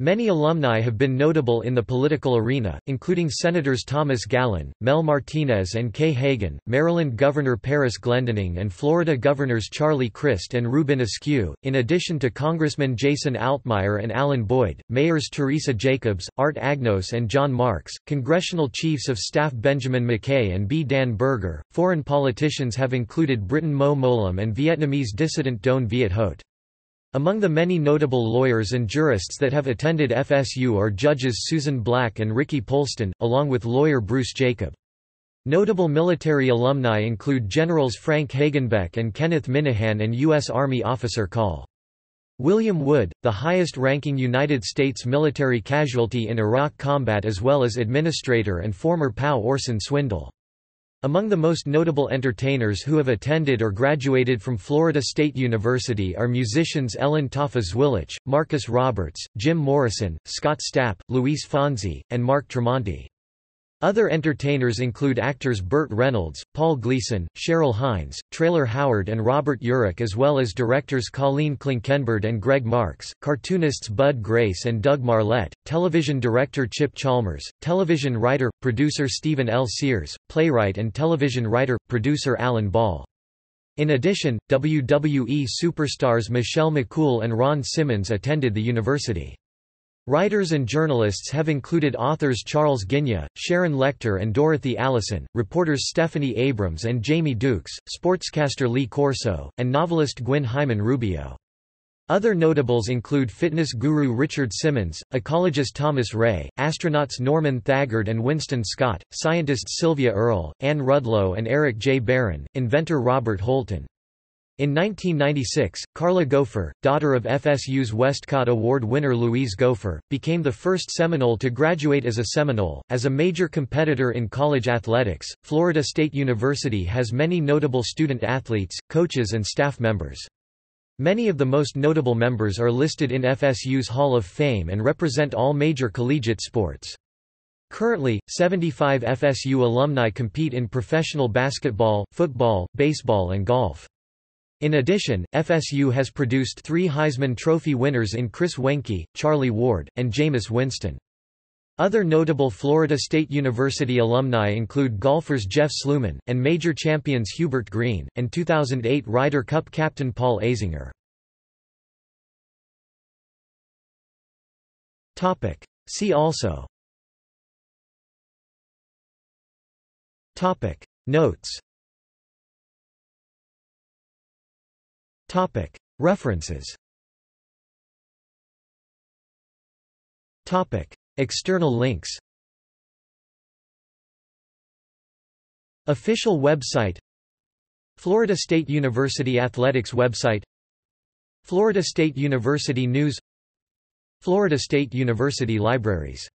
Many alumni have been notable in the political arena, including Senators Thomas Gallen, Mel Martinez and Kay Hagan, Maryland Governor Paris Glendening and Florida Governors Charlie Crist and Reubin Askew, in addition to Congressmen Jason Altmire and Allen Boyd, Mayors Teresa Jacobs, Art Agnos and John Marks, Congressional Chiefs of Staff Benjamin McKay and B. Dan Berger. Foreign politicians have included Briton Mo Mowlam and Vietnamese dissident Doan Viet Hoat. Among the many notable lawyers and jurists that have attended FSU are judges Susan Black and Ricky Polston, along with lawyer Bruce Jacob. Notable military alumni include Generals Frank Hagenbeck and Kenneth Minihan and U.S. Army officer Col. William Wood, the highest-ranking United States military casualty in Iraq combat as well as administrator and former POW Orson Swindle. Among the most notable entertainers who have attended or graduated from Florida State University are musicians Ellen Taaffe Zwilich, Marcus Roberts, Jim Morrison, Scott Stapp, Luis Fonsi, and Mark Tremonti. Other entertainers include actors Burt Reynolds, Paul Gleason, Cheryl Hines, Traylor Howard and Robert Urich as well as directors Colleen Klinkenberg and Greg Marks, cartoonists Bud Grace and Doug Marlette, television director Chip Chalmers, television writer, producer Stephen L. Sears, playwright and television writer, producer Alan Ball. In addition, WWE superstars Michelle McCool and Ron Simmons attended the university. Writers and journalists have included authors Charles Ghigna, Sharon Lechter and Dorothy Allison, reporters Stephanie Abrams and Jamie Dukes, sportscaster Lee Corso, and novelist Gwyn Hyman Rubio. Other notables include fitness guru Richard Simmons, ecologist Thomas Ray, astronauts Norman Thagard and Winston Scott, scientists Sylvia Earle, Ann Rudloe and Eric J. Barron, inventor Robert Holton. In 1996, Carla Gopher, daughter of FSU's Westcott Award winner Louise Gopher, became the first Seminole to graduate as a Seminole. As a major competitor in college athletics, Florida State University has many notable student athletes, coaches, and staff members. Many of the most notable members are listed in FSU's Hall of Fame and represent all major collegiate sports. Currently, 75 FSU alumni compete in professional basketball, football, baseball and golf. In addition, FSU has produced three Heisman Trophy winners in Chris Weinke, Charlie Ward, and Jameis Winston. Other notable Florida State University alumni include golfers Jeff Sluman, and major champions Hubert Green, and 2008 Ryder Cup captain Paul Azinger. See also Notes References. External links. Official website. Florida State University Athletics website. Florida State University News. Florida State University Libraries